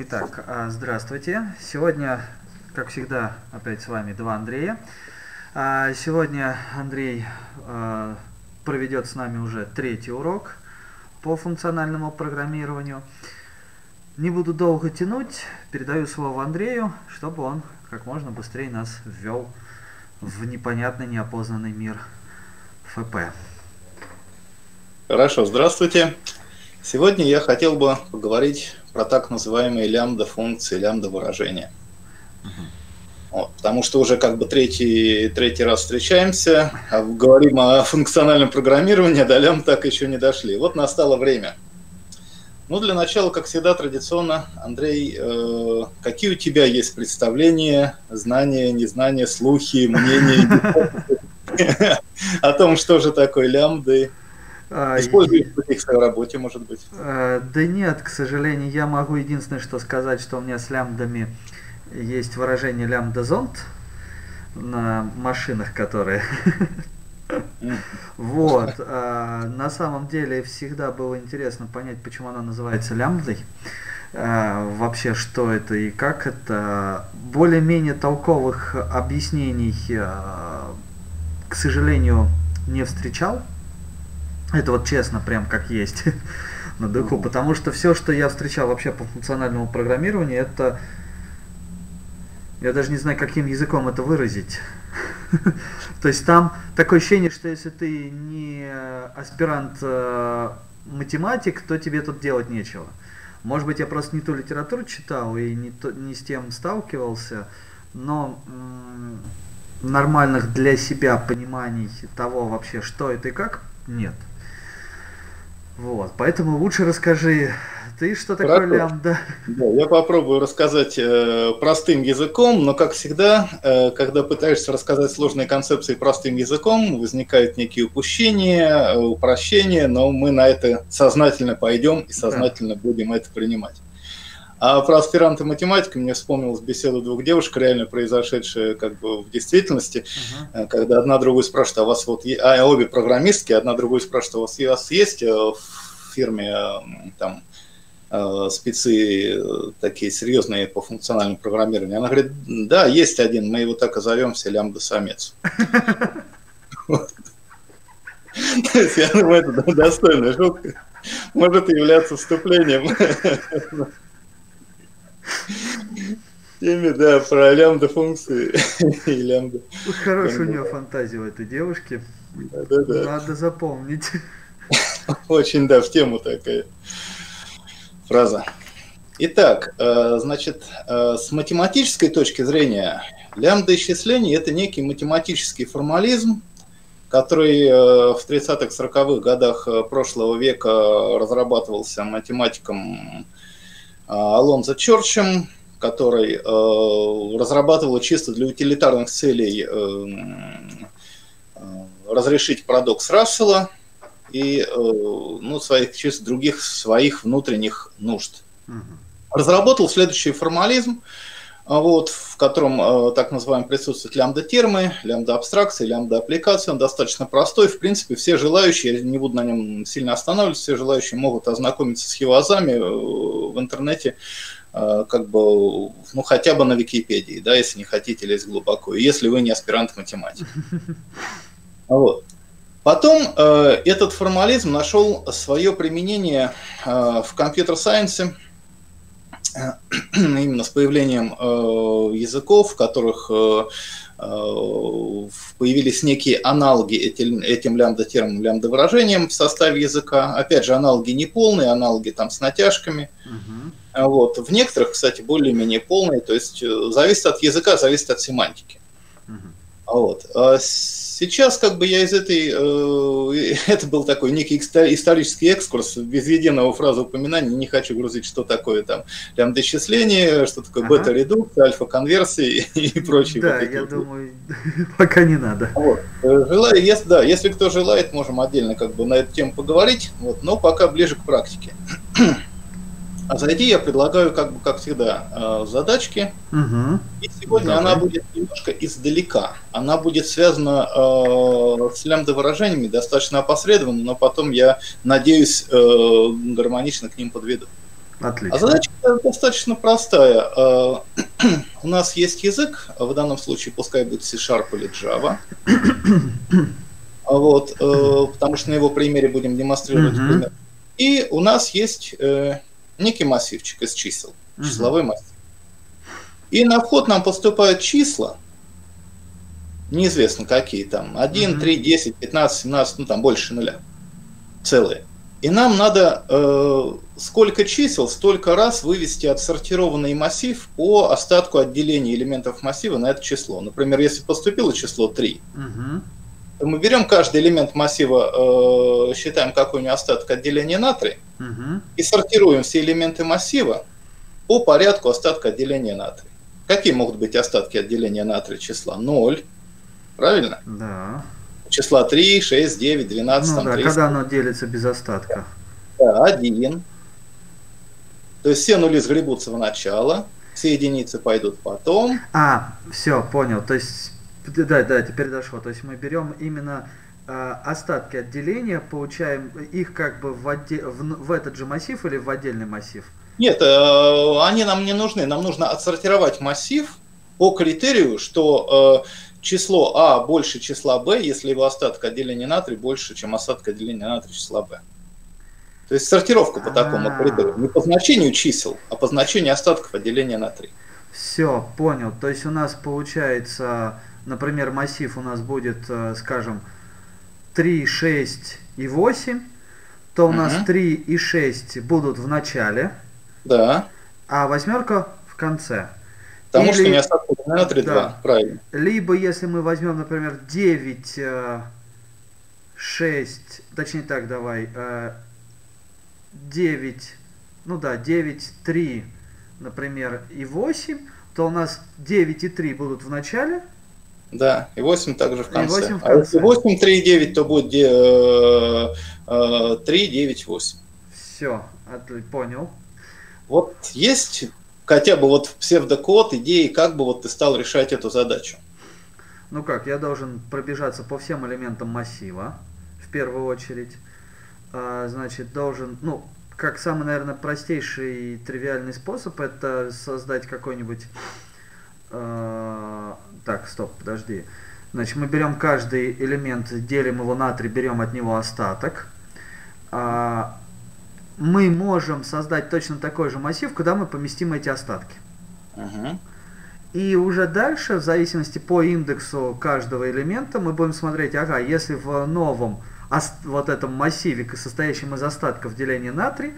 Итак, а, здравствуйте. Сегодня, как всегда, опять с вами два Андрея. А, сегодня Андрей а, проведет с нами уже третий урок по функциональному программированию. Не буду долго тянуть, передаю слово Андрею, чтобы он как можно быстрее нас ввел в непонятный, неопознанный мир ФП. Хорошо, здравствуйте. Сегодня я хотел бы поговорить про так называемые лямбда-функции, лямбда-выражения. Вот, потому что уже как бы третий, третий раз встречаемся, а говорим о функциональном программировании, а до лям так еще не дошли. Вот настало время. Ну, для начала, как всегда, традиционно, Андрей, э, какие у тебя есть представления, знания, незнания, слухи, мнения о том, что же такое лямбды, Используешь их в своей работе, может быть? А, да нет, к сожалению, я могу единственное, что сказать, что у меня с лямбдами есть выражение лямбда зонт на машинах, которые... Вот. А, на самом деле всегда было интересно понять, почему она называется лямбдой. вообще, что это и как это. Более-менее толковых объяснений, к сожалению, не встречал. Это вот честно, прям как есть на дыху, потому что все, что я встречал вообще по функциональному программированию, это... Я даже не знаю, каким языком это выразить. То есть там такое ощущение, что если ты не аспирант э, математик, то тебе тут делать нечего. Может быть, я просто не ту литературу читал и не, то, не с тем сталкивался, но нормальных для себя пониманий того вообще, что это и как, нет. Вот, поэтому лучше расскажи, ты что такое Хорошо. лямбда? Да, я попробую рассказать э, простым языком, но, как всегда, э, когда пытаешься рассказать сложные концепции простым языком, возникают некие упущения, э, упрощения, но мы на это сознательно пойдем и сознательно да. будем это принимать. А про аспиранта математика мне вспомнилась беседа двух девушек, реально произошедшая как бы в действительности, uh-huh. когда одна другую спрашивает, а у вас вот, а обе программистки, одна другую спрашивает, а у вас, у вас есть э, в фирме э, там спецы такие серьезные по функциональному программированию? Она говорит, да, есть один, мы его так и зовем, все лямбда-самец. То есть, я думаю, это достойная шутка. Может являться вступлением теме, да, про лямбда функции и лямбда. Хорошая у нее фантазия у этой девушки. Да, да, да. Надо запомнить. Очень, да, в тему такая фраза. Итак, э, значит, э, с математической точки зрения, лямбда исчисление – это некий математический формализм, который э, в 30-40-х годах прошлого века разрабатывался математиком Алонзо Чорчем, который э, разрабатывал чисто для утилитарных целей э, э, разрешить парадокс Рассела и э, ну, своих чисто других своих внутренних нужд. Угу. Разработал следующий формализм, вот, в котором э, так называемый присутствуют лямбда-термы, лямбда-абстракции, лямбда-аппликации. Он достаточно простой. В принципе, все желающие, я не буду на нем сильно останавливаться, все желающие могут ознакомиться с его азами э, в интернете, э, как бы, ну, хотя бы на Википедии, да, если не хотите лезть глубоко, если вы не аспирант математики. Вот. Потом э, этот формализм нашел свое применение э, в компьютер-сайенсе, именно с появлением э, языков, в которых э, э, появились некие аналоги этим, этим лямбда-термом, лямбда-выражением в составе языка. Опять же, аналоги не полные, аналоги там с натяжками. Угу. Вот. В некоторых, кстати, более-менее полные, то есть зависит от языка, зависит от семантики. Угу. Вот. А Сейчас как бы я из этой, э, это был такой некий исторический экскурс, без единого фразы упоминания, не хочу грузить, что такое там лямбда-исчисление, что такое ага. бета-редукция, альфа-конверсии и прочее. Да, вот я вот. думаю, пока не надо. Вот. Э, желаю, если, да, если кто желает, можем отдельно как бы на эту тему поговорить, вот, но пока ближе к практике. А зайти я предлагаю, как бы, как всегда, э, задачки. Угу. И сегодня Давай. она будет немножко издалека. Она будет связана э, с лямбда-выражениями, достаточно опосредованно, но потом я, надеюсь, э, гармонично к ним подведу. Отлично. А задача достаточно простая. А, у нас есть язык, в данном случае пускай будет C-Sharp или Java. А вот, э, потому что на его примере будем демонстрировать uh-huh. пример. И у нас есть э, некий массивчик из чисел, uh-huh. числовой массив. И на вход нам поступают числа, неизвестно какие там, 1, uh-huh. 3, 10, 15, 17, ну там больше нуля, целые. И нам надо э, сколько чисел, столько раз вывести отсортированный массив по остатку отделения элементов массива на это число. Например, если поступило число 3, угу. то мы берем каждый элемент массива, э, считаем, какой у него остаток отделения на 3, угу. и сортируем все элементы массива по порядку остатка отделения на 3. Какие могут быть остатки отделения на 3 числа? 0, правильно? Да числа 3, 6, 9, 12, ну, там, да, 30. когда оно делится без остатка. Да, 1. То есть все нули сгребутся в начало, все единицы пойдут потом. А, все, понял. То есть, да, да, теперь дошло. То есть мы берем именно остатки отделения, получаем их как бы в, отде... в, в этот же массив или в отдельный массив? Нет, э, они нам не нужны. Нам нужно отсортировать массив по критерию, что э, число А больше числа Б, если его остаток отделения натрия больше, чем остаток отделения натрия числа Б. То есть сортировка по такому критерию. Не по значению чисел, а по значению остатков отделения натрия. Все, понял. То есть у нас получается, например, массив у нас будет, э, скажем, 3, 6 и 8, то у угу. нас 3 и 6 будут в начале. Да. А восьмерка в конце. Потому Или, что не остаток на 3, да. 2, правильно. Либо если мы возьмем, например, 9, 6, э, точнее так, давай, 9, э, ну да, 9, 3, например, и 8, то у нас 9 и 3 будут в начале. Да, и 8 также в конце. И 8 в конце. А если 8, 3 и 9, то будет 3, 9, 8. Все, понял. Вот есть хотя бы вот псевдокод, идеи, как бы вот ты стал решать эту задачу? Ну как, я должен пробежаться по всем элементам массива, в первую очередь. А, значит, должен, ну, как самый, наверное, простейший и тривиальный способ, это создать какой-нибудь... А, так, стоп, подожди. Значит, мы берем каждый элемент, делим его на 3, берем от него остаток. А, мы можем создать точно такой же массив, куда мы поместим эти остатки. Угу. И уже дальше, в зависимости по индексу каждого элемента, мы будем смотреть, ага, если в новом вот этом массиве, состоящем из остатков деления на 3,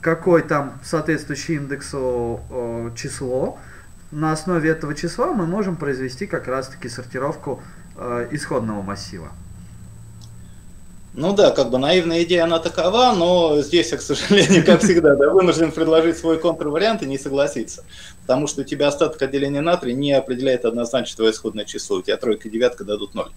какой там соответствующий индексу э, число, на основе этого числа мы можем произвести как раз-таки сортировку э, исходного массива. Ну да, как бы наивная идея она такова, но здесь я, к сожалению, как всегда, да, вынужден предложить свой контрвариант и не согласиться. Потому что у тебя остаток отделения натрия не определяет однозначно твое исходное число. У тебя тройка и девятка дадут ноль.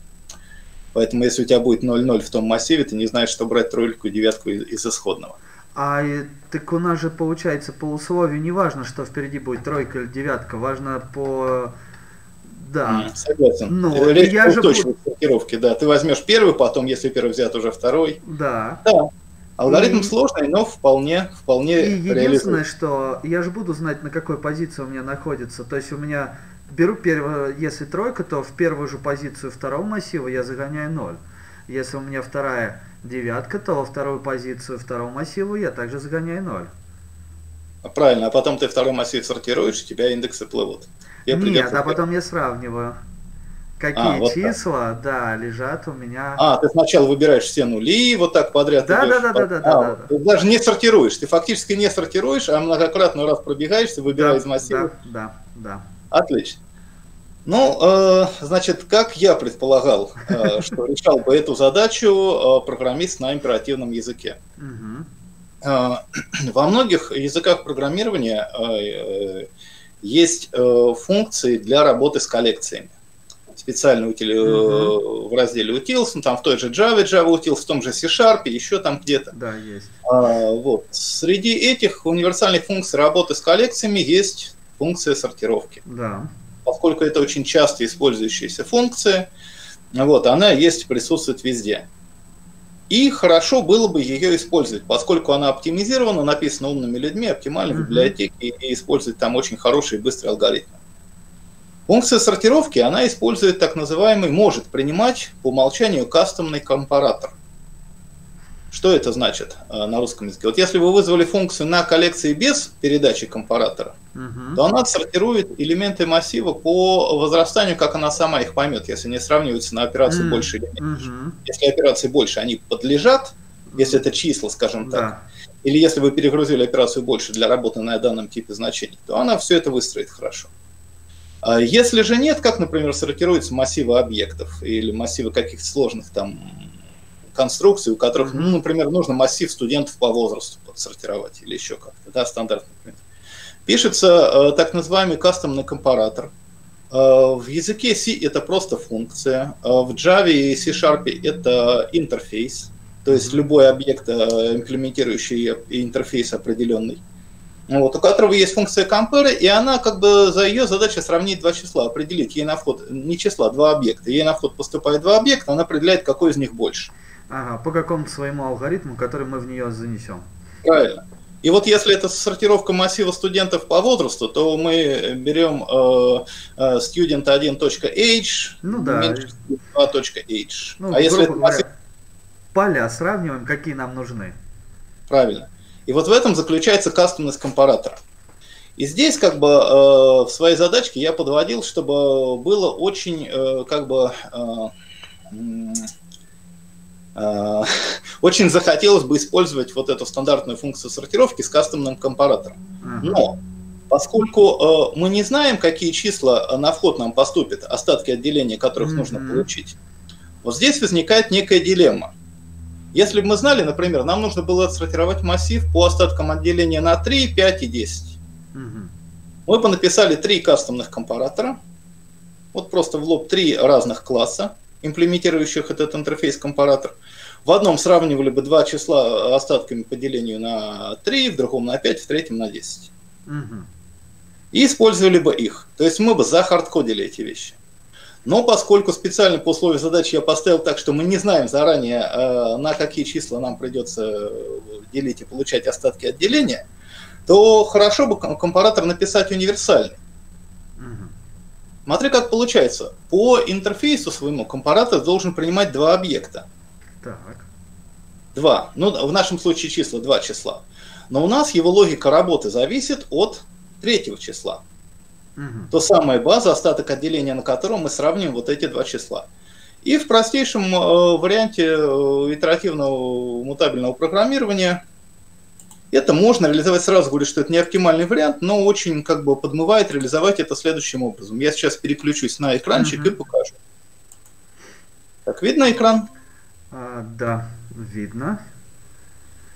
Поэтому если у тебя будет 0,0 в том массиве, ты не знаешь, что брать тройку и девятку из, из исходного. А так у нас же получается по условию не важно, что впереди будет тройка или девятка, важно по да. Согласен. Ну, Речь я же точной сортировки, да. Ты возьмешь первый, потом, если первый взят, уже второй. Да. Да. Алгоритм и... сложный, но вполне, вполне И единственное, что я же буду знать, на какой позиции у меня находится. То есть у меня беру первую, если тройка, то в первую же позицию второго массива я загоняю 0. Если у меня вторая девятка, то во вторую позицию второго массива я также загоняю 0. Правильно, а потом ты второй массив сортируешь, у тебя индексы плывут. Я Нет, а потом я сравниваю. Какие а, вот числа, так. да, лежат у меня. А, ты сначала выбираешь все нули, вот так подряд. Да, да, да, да, да, да, да. Ты даже не сортируешь, ты фактически не сортируешь, а многократно раз пробегаешься, выбирая да, из массива. Да, да, да. Отлично. Ну, э, значит, как я предполагал, э, что решал бы эту задачу э, программист на императивном языке. Во многих языках программирования есть функции для работы с коллекциями. Специально утили, uh-huh. в разделе utils, ну, там в той же Java, Java utils, в том же C-Sharp, еще там где-то. Да, есть. А, вот. Среди этих универсальных функций работы с коллекциями есть функция сортировки. Да. Поскольку это очень часто использующаяся функция, вот, она есть, присутствует везде. И хорошо было бы ее использовать, поскольку она оптимизирована, написана умными людьми, оптимальной mm-hmm. библиотеки и использует там очень хорошие и быстрые алгоритмы. Функция сортировки, она использует так называемый, может принимать по умолчанию кастомный компаратор. Что это значит э, на русском языке? Вот если вы вызвали функцию на коллекции без передачи компаратора, угу. то она сортирует элементы массива по возрастанию, как она сама их поймет, если не сравниваются на операции угу. больше или меньше. Угу. Если операции больше, они подлежат, если это числа, скажем так. Да. Или если вы перегрузили операцию больше для работы на данном типе значений, то она все это выстроит хорошо. А если же нет, как, например, сортируются массивы объектов или массивы каких-то сложных там конструкций, у которых, ну, например, нужно массив студентов по возрасту подсортировать или еще как-то, да, стандартный пример. Пишется э, так называемый кастомный компаратор. Э, в языке C это просто функция, э, в Java и C-Sharp это интерфейс, то есть любой объект, э, имплементирующий интерфейс определенный вот, у которого есть функция compare, и она как бы за ее задача сравнить два числа, определить ей на вход, не числа, два объекта. Ей на вход поступает два объекта, она определяет, какой из них больше. Ага, по какому-то своему алгоритму, который мы в нее занесем. Правильно. И вот если это сортировка массива студентов по возрасту, то мы берем э, э, student1.age ну, да. меньше 2.age. Ну, а если это массив... говоря, поля сравниваем, какие нам нужны. Правильно. И вот в этом заключается кастомность компаратора. И здесь как бы э, в своей задачке я подводил, чтобы было очень э, как бы э, очень захотелось бы использовать вот эту стандартную функцию сортировки с кастомным компаратором. Но поскольку э, мы не знаем, какие числа на вход нам поступят, остатки отделения которых mm-hmm. нужно получить, вот здесь возникает некая дилемма. Если бы мы знали, например, нам нужно было отсортировать массив по остаткам отделения на 3, 5 и 10. Угу. Мы бы написали три кастомных компаратора, вот просто в лоб три разных класса, имплементирующих этот интерфейс-компаратор. В одном сравнивали бы два числа остатками по делению на 3, в другом на 5, в третьем на 10. Угу. И использовали бы их. То есть мы бы захардкодили эти вещи. Но поскольку специально по условию задачи я поставил так, что мы не знаем заранее, э, на какие числа нам придется делить и получать остатки отделения, то хорошо бы компаратор написать универсальный. Смотри, как получается. По интерфейсу своему компаратор должен принимать два объекта. Так. Два. Ну, в нашем случае числа, два числа. Но у нас его логика работы зависит от третьего числа. Угу. То самая база, остаток отделения на котором мы сравним вот эти два числа. И в простейшем э, варианте э, итеративного мутабельного программирования это можно реализовать сразу, говорю, что это не оптимальный вариант, но очень как бы подмывает реализовать это следующим образом. Я сейчас переключусь на экранчик угу. и покажу. Так, видно экран? А, да, видно.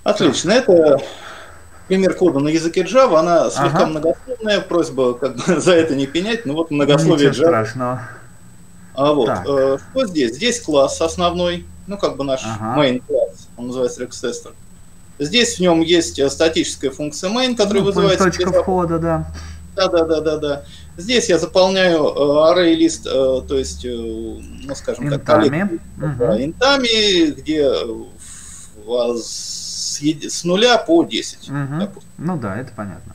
Отлично. Это пример кода на языке Java, она слегка ага. многословная, просьба как бы за это не пенять, но вот многословие Ничего Java. страшного. А вот, э, что здесь? Здесь класс основной, ну как бы наш ага. main класс, он называется RexTester. Здесь в нем есть э, статическая функция main, которая ну, вызывает... Точка входа, да. Да, да, да, да, да. Здесь я заполняю э, array лист, э, то есть, э, ну скажем интами. так, угу. интами, где вас с, нуля по 10. Угу. Ну да, это понятно.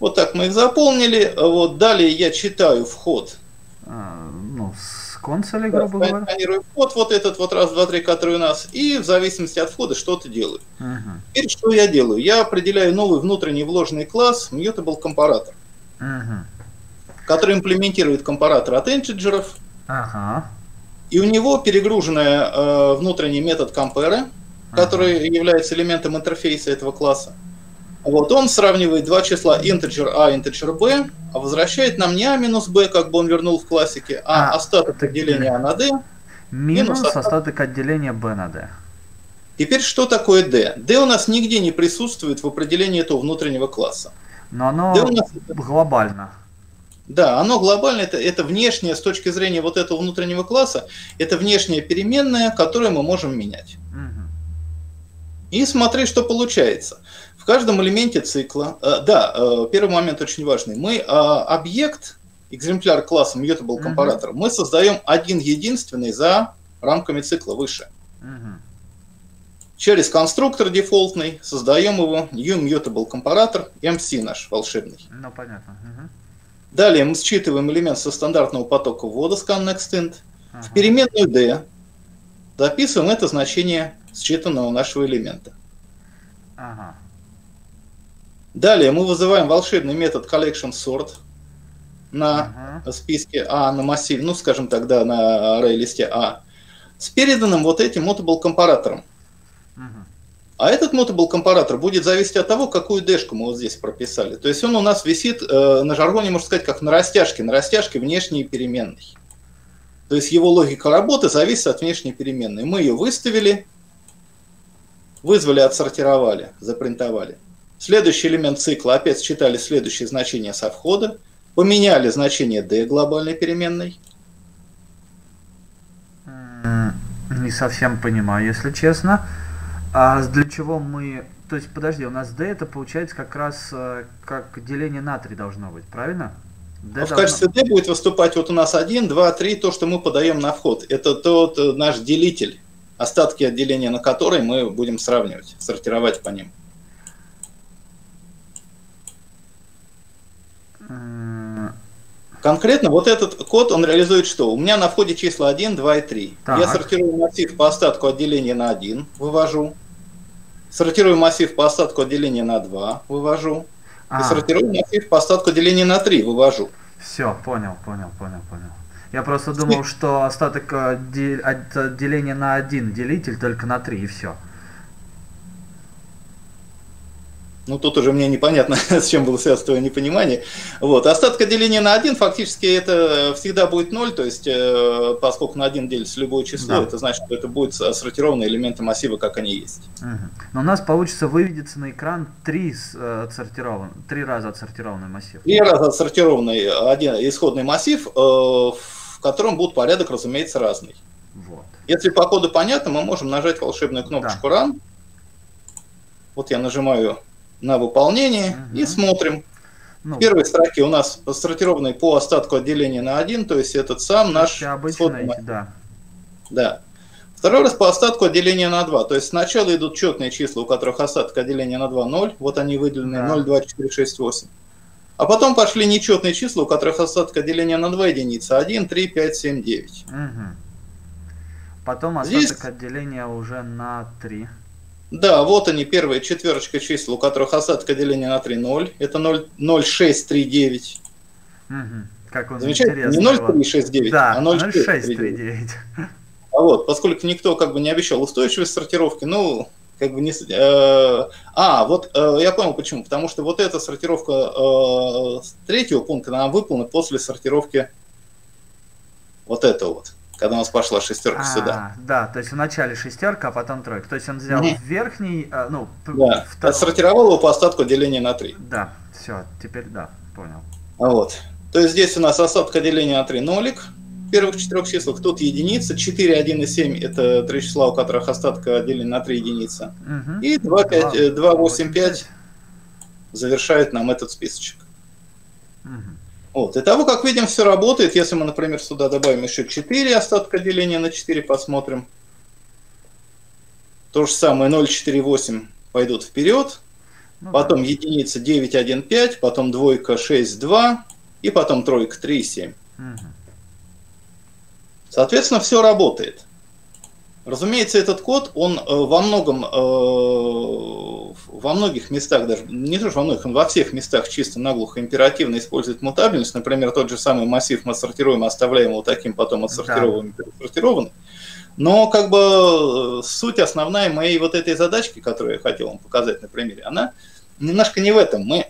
Вот так мы их заполнили. Вот далее я читаю вход. А, ну, с консоли, грубо да, говоря. Сканирую вход, вот этот вот раз, два, три, который у нас, и в зависимости от входа что-то делаю. Угу. Теперь что я делаю? Я определяю новый внутренний вложенный класс Mutable компаратор, угу. который имплементирует компаратор от интеджеров. Ага. И у него перегруженный э, внутренний метод compare, который является элементом интерфейса этого класса. Вот он сравнивает два числа integer a, integer b, а возвращает нам не a минус b, как бы он вернул в классике, а, а остаток отделения a на d. Минус остаток... остаток отделения b на d. Теперь что такое d? d у нас нигде не присутствует в определении этого внутреннего класса. Но оно у нас... глобально. Да, оно глобально, это, это внешнее, с точки зрения вот этого внутреннего класса, это внешняя переменная, которую мы можем менять. Угу. И смотри, что получается. В каждом элементе цикла, э, да, э, первый момент очень важный, мы э, объект, экземпляр класса mutable компаратор, uh-huh. мы создаем один единственный за рамками цикла выше. Uh-huh. Через конструктор дефолтный создаем его new mutable компаратор MC наш волшебный. Ну, понятно. Угу. Далее мы считываем элемент со стандартного потока ввода scan extend. Ага. В переменную d записываем это значение считанного нашего элемента. Ага. Далее мы вызываем волшебный метод collection sort на ага. списке А, на массиве, ну, скажем тогда, на array листе А, с переданным вот этим mutable компаратором. А этот mutable компаратор будет зависеть от того, какую дэшку мы вот здесь прописали. То есть он у нас висит э, на жаргоне, можно сказать, как на растяжке, на растяжке внешней переменной. То есть его логика работы зависит от внешней переменной. Мы ее выставили, вызвали, отсортировали, запринтовали. Следующий элемент цикла опять считали следующее значение со входа, поменяли значение d глобальной переменной. Не совсем понимаю, если честно. А для чего мы... То есть, подожди, у нас d это получается как раз э, как деление на 3 должно быть, правильно? D а в качестве d будет выступать вот у нас 1, 2, 3, то, что мы подаем на вход. Это тот э, наш делитель, остатки отделения на который мы будем сравнивать, сортировать по ним. Конкретно вот этот код, он реализует что? У меня на входе числа 1, 2 и 3. Так. Я сортирую массив по остатку отделения на 1, вывожу. Сортирую массив по остатку отделения на 2, вывожу. А. И сортирую массив по остатку деления на 3, вывожу. Все, понял, понял, понял, понял. Я просто думал, что остаток э, деления на 1 делитель только на 3 и все. Ну, тут уже мне непонятно, с чем было связано твое непонимание. Вот. Остатка деления на 1 фактически это всегда будет 0, то есть э, поскольку на 1 делится любое число, да. это значит, что это будет сортированные элементы массива, как они есть. Угу. Но у нас получится выведется на экран 3 э, отсортирован, 3 раза отсортированный массив. 3 раза отсортированный один исходный массив, э, в котором будет порядок, разумеется, разный. Вот. Если по коду понятно, мы можем нажать волшебную кнопочку да. Run. Вот я нажимаю на выполнение угу. и смотрим. Ну, в первой строке у нас сортированный по остатку отделения на 1, то есть этот сам наш... Обычно да. Да. Второй раз по остатку отделения на 2. То есть сначала идут четные числа, у которых остаток отделения на 2 0. Вот они выделены да. 0, 2, 4, 6, 8. А потом пошли нечетные числа, у которых остаток отделения на 2 единицы. 1, 3, 5, 7, 9. Угу. Потом остаток Здесь... отделения уже на 3. Да, вот они, первая четверочка чисел, у которых осадка деления на 3 0. Это 0,0639. Угу. Как он Замечательно. Не 0,369, да, а 0,639. А вот, поскольку никто как бы не обещал устойчивость сортировки, ну, как бы не... Э, а, вот э, я понял почему. Потому что вот эта сортировка э, третьего пункта, она выполнена после сортировки вот этого вот когда у нас пошла шестерка а, сюда. Да, то есть вначале шестерка, а потом тройка. То есть он взял mm-hmm. верхний, а, ну, да. второй. Отсортировал его по остатку деления на 3. Да, все, теперь да, понял. А вот. То есть здесь у нас остатка деления на 3 нолик. В первых четырех числах тут единица, 4, 1 и 7 это три числа, у которых остатка деления на 3 единицы. Угу. И 2, 5, 2, 8, 5 завершает нам этот списочек. Угу. Вот. И того, как видим, все работает. Если мы, например, сюда добавим еще 4 остатка деления на 4, посмотрим. То же самое 0, 4, 8 пойдут вперед. Ну, потом да. единица 9, 1, 5, потом двойка 6, 2, и потом тройка 3, 7. Угу. Соответственно, все работает. Разумеется, этот код, он э, во многом, э, во многих местах, даже не то, что во многих, он во всех местах чисто наглухо императивно использует мутабельность. Например, тот же самый массив мы отсортируем, оставляем его таким, потом отсортируем, да. пересортированный. Но как бы э, суть основная моей вот этой задачки, которую я хотел вам показать на примере, она немножко не в этом. Мы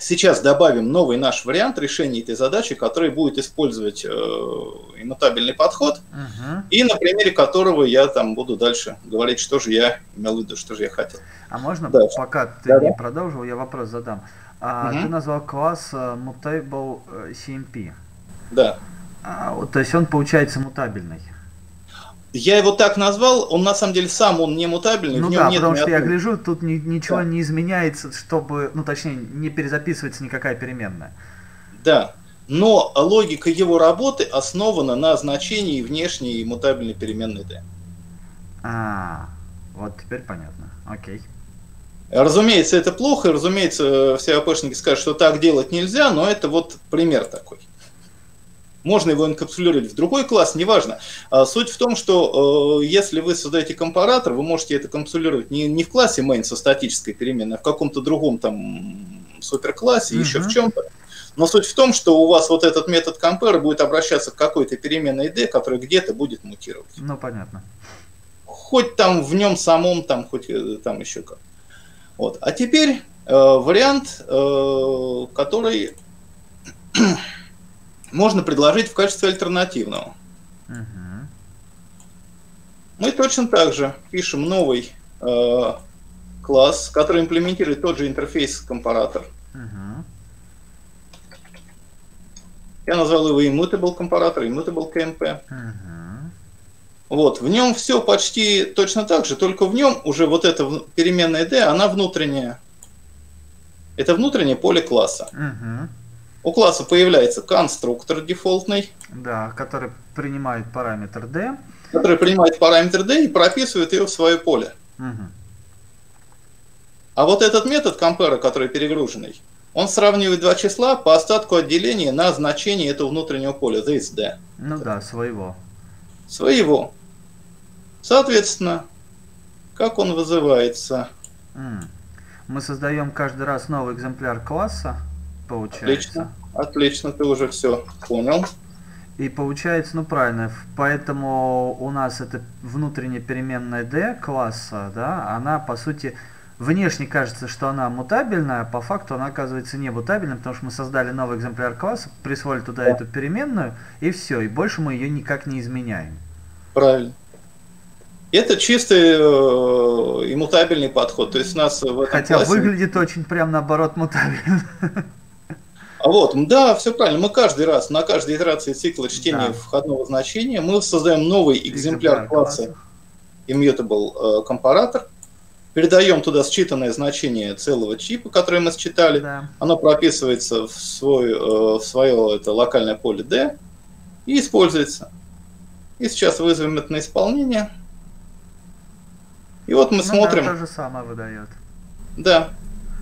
Сейчас добавим новый наш вариант решения этой задачи, который будет использовать э, иммутабельный подход, uh-huh. и на примере которого я там буду дальше говорить, что же я имел в виду, что же я хотел. А можно, да. пока ты да, не да. продолжил, я вопрос задам. А, uh-huh. Ты назвал класс uh, Mutable э, CMP. Да. А, вот, то есть он получается мутабельный. Я его так назвал, он на самом деле сам, он не мутабельный. Ну да, потому что я гляжу, тут ни, ничего да. не изменяется, чтобы, ну точнее, не перезаписывается никакая переменная. Да, но логика его работы основана на значении внешней мутабельной переменной d. А, вот теперь понятно. Окей. Разумеется, это плохо, и, разумеется, все АПшники скажут, что так делать нельзя, но это вот пример такой. Можно его инкапсулировать в другой класс, неважно. А суть в том, что э, если вы создаете компаратор, вы можете это капсулировать не, не в классе main со статической переменной, а в каком-то другом там суперклассе, mm-hmm. еще в чем-то. Но суть в том, что у вас вот этот метод compare будет обращаться к какой-то переменной d, которая где-то будет мутировать. Ну, понятно. Хоть там в нем самом, там, хоть э, там еще как. Вот. А теперь э, вариант, э, который можно предложить в качестве альтернативного. Угу. Мы точно так же пишем новый э, класс, который имплементирует тот же интерфейс-компаратор. Угу. Я назвал его immutable компаратор, immutable KMP. Угу. Вот, в нем все почти точно так же, только в нем уже вот эта переменная d, она внутренняя. Это внутреннее поле класса. Угу. У класса появляется конструктор дефолтный. Да, который принимает параметр d. Который принимает параметр d и прописывает ее в свое поле. Угу. А вот этот метод compare, который перегруженный, он сравнивает два числа по остатку отделения на значение этого внутреннего поля, this d. Ну да, своего. Своего. Соответственно, как он вызывается? Мы создаем каждый раз новый экземпляр класса, получается. Отлично, отлично, ты уже все понял. И получается, ну правильно, поэтому у нас это внутренняя переменная d класса, да, она по сути внешне кажется, что она мутабельная, а по факту она оказывается не мутабельной, потому что мы создали новый экземпляр класса, присвоили туда да. эту переменную, и все, и больше мы ее никак не изменяем. Правильно. Это чистый э, иммутабельный подход. То есть у нас в этом Хотя классе... выглядит очень прям наоборот мутабельно. А вот, да, все правильно. Мы каждый раз, на каждой итерации цикла чтения да. входного значения, мы создаем новый экземпляр, экземпляр класса immutable э, компаратор, передаем туда считанное значение целого чипа, который мы считали, да. оно прописывается в, свой, э, в свое это локальное поле D и используется. И сейчас вызовем это на исполнение. И вот мы ну, смотрим. Да, то же самое выдает. Да.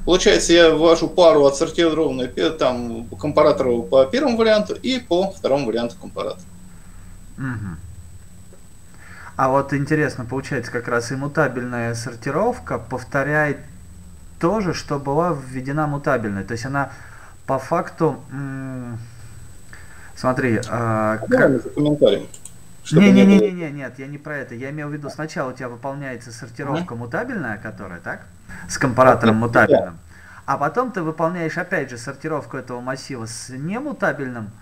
Получается, я ввожу пару отсортированную там компаратору по первому варианту и по второму варианту компаратора. Угу. А вот интересно, получается, как раз и мутабельная сортировка повторяет то же, что была введена мутабельной. То есть она по факту... Смотри, а, как... комментарий. Не, не, не, не, не, нет, я не про это. Я имел в виду, сначала у тебя выполняется сортировка mm-hmm. мутабельная, которая, так? С компаратором мутабельным. А потом ты выполняешь опять же сортировку этого массива с немутабельным,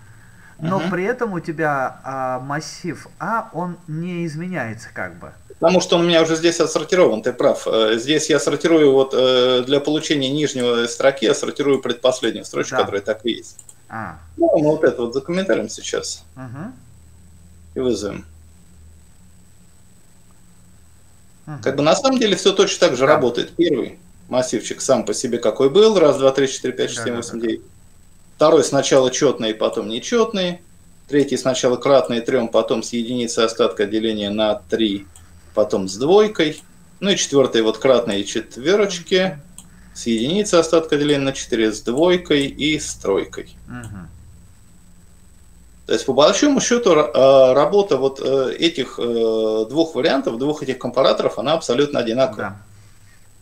но угу. при этом у тебя а, массив А, он не изменяется как бы. Потому что он у меня уже здесь отсортирован, ты прав. Э, здесь я сортирую вот э, для получения нижнего строки, я сортирую предпоследнюю строчку, да. которая так и есть. А. Ну, мы вот это вот за комментарием сейчас. Угу. И. Угу. Как бы на самом деле все точно так же да. работает. Первый массивчик сам по себе какой был, раз, два, три, четыре, пять, шесть, семь, восемь, девять. Второй сначала четный, потом нечетный. Третий сначала кратный трем, потом с единицей остатка деления на 3, потом с двойкой. Ну и четвертый вот кратные четверочки с единицей остатка деления на 4, с двойкой и с тройкой. Угу. То есть, по большому счету, а, работа вот э, этих э, двух вариантов, двух этих компараторов, она абсолютно одинаковая. Да.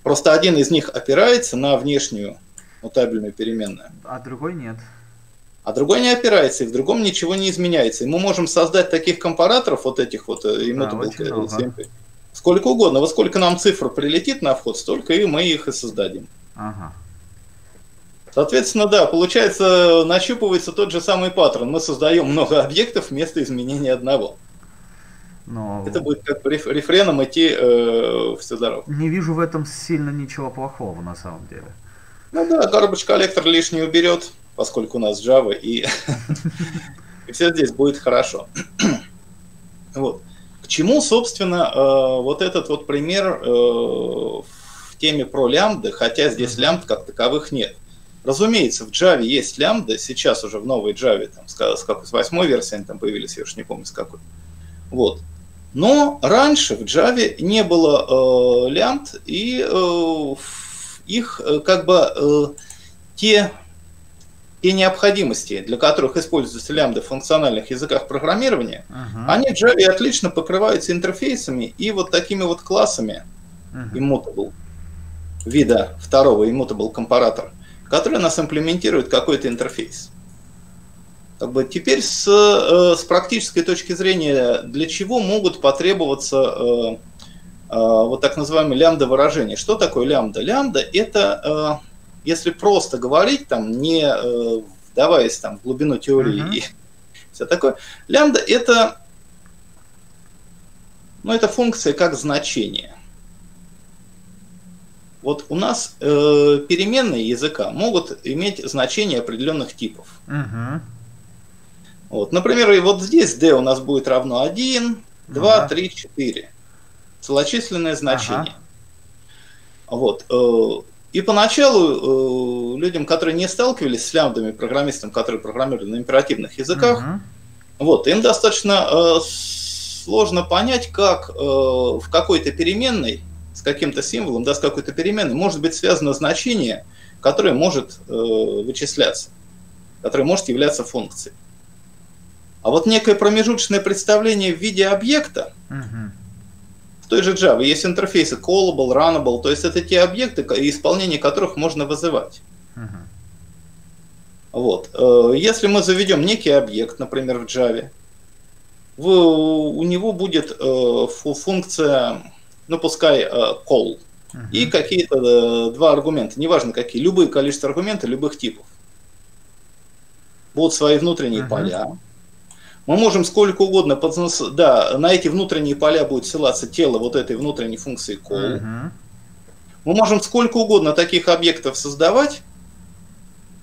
Просто один из них опирается на внешнюю мутабельную переменную. А другой нет. А другой не опирается, и в другом ничего не изменяется. И мы можем создать таких компараторов, вот этих вот immutable э, да, сколько угодно. Во сколько нам цифр прилетит на вход, столько и мы их и создадим. Ага. Соответственно, да, получается, нащупывается тот же самый паттерн. Мы создаем много объектов вместо изменения одного. Но... Это будет как рефреном идти э, все здорово. Не вижу в этом сильно ничего плохого на самом деле. Ну да, garbage коллектор лишний уберет, поскольку у нас Java, и, и все здесь будет хорошо. вот. К чему, собственно, э, вот этот вот пример э, в теме про лямбды, хотя здесь лямбд как таковых нет. Разумеется, в Java есть лямбда, сейчас уже в новой Java, там, с, с какой, с восьмой версии они там появились, я уж не помню с какой. Вот. Но раньше в Java не было э, лямбд, и э, их э, как бы э, те, те необходимости, для которых используются лямбды в функциональных языках программирования, uh-huh. они в Java отлично покрываются интерфейсами и вот такими вот классами uh-huh. immutable, вида второго immutable компаратор, который нас имплементирует какой-то интерфейс. Как бы теперь с, э, с практической точки зрения, для чего могут потребоваться э, э, вот так называемые лямбда выражения? Что такое лямбда? Лямбда это, если просто говорить, там, не вдаваясь там, в глубину теории uh-huh. и все такое, лямбда это, ну, это функция как значение. Вот у нас э, переменные языка могут иметь значение определенных типов. Uh-huh. Вот, например, и вот здесь d у нас будет равно 1, 2, ага. 3, 4. Целочисленное значение. Ага. Вот. Э, и поначалу э, людям, которые не сталкивались с лямбдами, программистам, которые программировали на императивных языках, ага. вот, им достаточно э, сложно понять, как в какой-то переменной с каким-то символом, да, с какой-то переменной может быть связано значение, которое может вычисляться, которое может являться функцией. А вот некое промежуточное представление в виде объекта, uh-huh. в той же Java есть интерфейсы callable, runnable, то есть это те объекты, исполнение которых можно вызывать. Uh-huh. Вот. Э, если мы заведем некий объект, например, в Java, в, у него будет э, функция, ну пускай э, call, uh-huh. и какие-то два аргумента, неважно какие, любые количество аргументов любых типов. Будут свои внутренние uh-huh. поля, мы можем сколько угодно, да, на эти внутренние поля будет ссылаться тело вот этой внутренней функции call. Uh-huh. Мы можем сколько угодно таких объектов создавать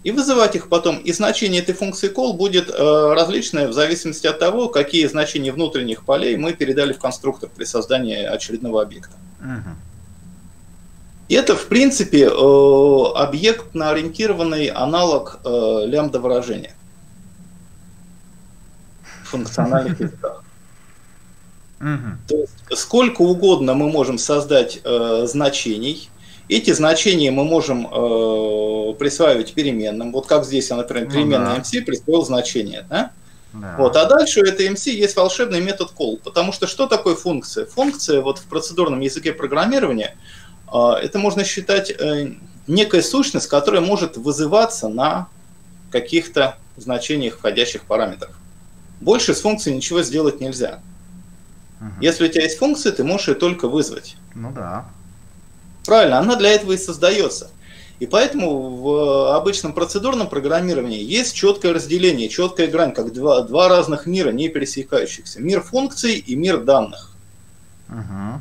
и вызывать их потом. И значение этой функции call будет э, различное в зависимости от того, какие значения внутренних полей мы передали в конструктор при создании очередного объекта. Uh-huh. И это, в принципе, э, объектно-ориентированный аналог э, лямбда выражения функциональных языках. То есть сколько угодно мы можем создать э, значений. Эти значения мы можем э, присваивать переменным. Вот как здесь я, например, ну переменная ну, да. MC присвоил значение. Да? Да. Вот, а дальше у этой MC есть волшебный метод call. Потому что что такое функция? Функция вот в процедурном языке программирования э, это можно считать э, некая сущность, которая может вызываться на каких-то значениях входящих параметров. Больше с функцией ничего сделать нельзя. Угу. Если у тебя есть функция, ты можешь ее только вызвать. Ну да. Правильно, она для этого и создается. И поэтому в обычном процедурном программировании есть четкое разделение, четкая грань, как два, два разных мира, не пересекающихся. Мир функций и мир данных. Угу.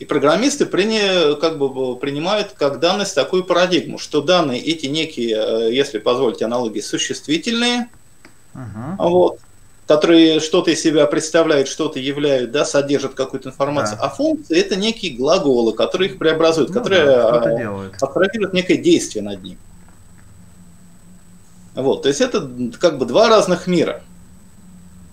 И программисты прини, как бы, принимают как данность такую парадигму, что данные эти некие, э, если позволить аналогии, существительные, uh вот, которые что-то из себя представляют, что-то являют, да, содержат какую-то информацию. Да. А функции это некие глаголы, которые их преобразуют, ну, которые да, абстрагируют некое действие над ним. Вот, то есть это как бы два разных мира.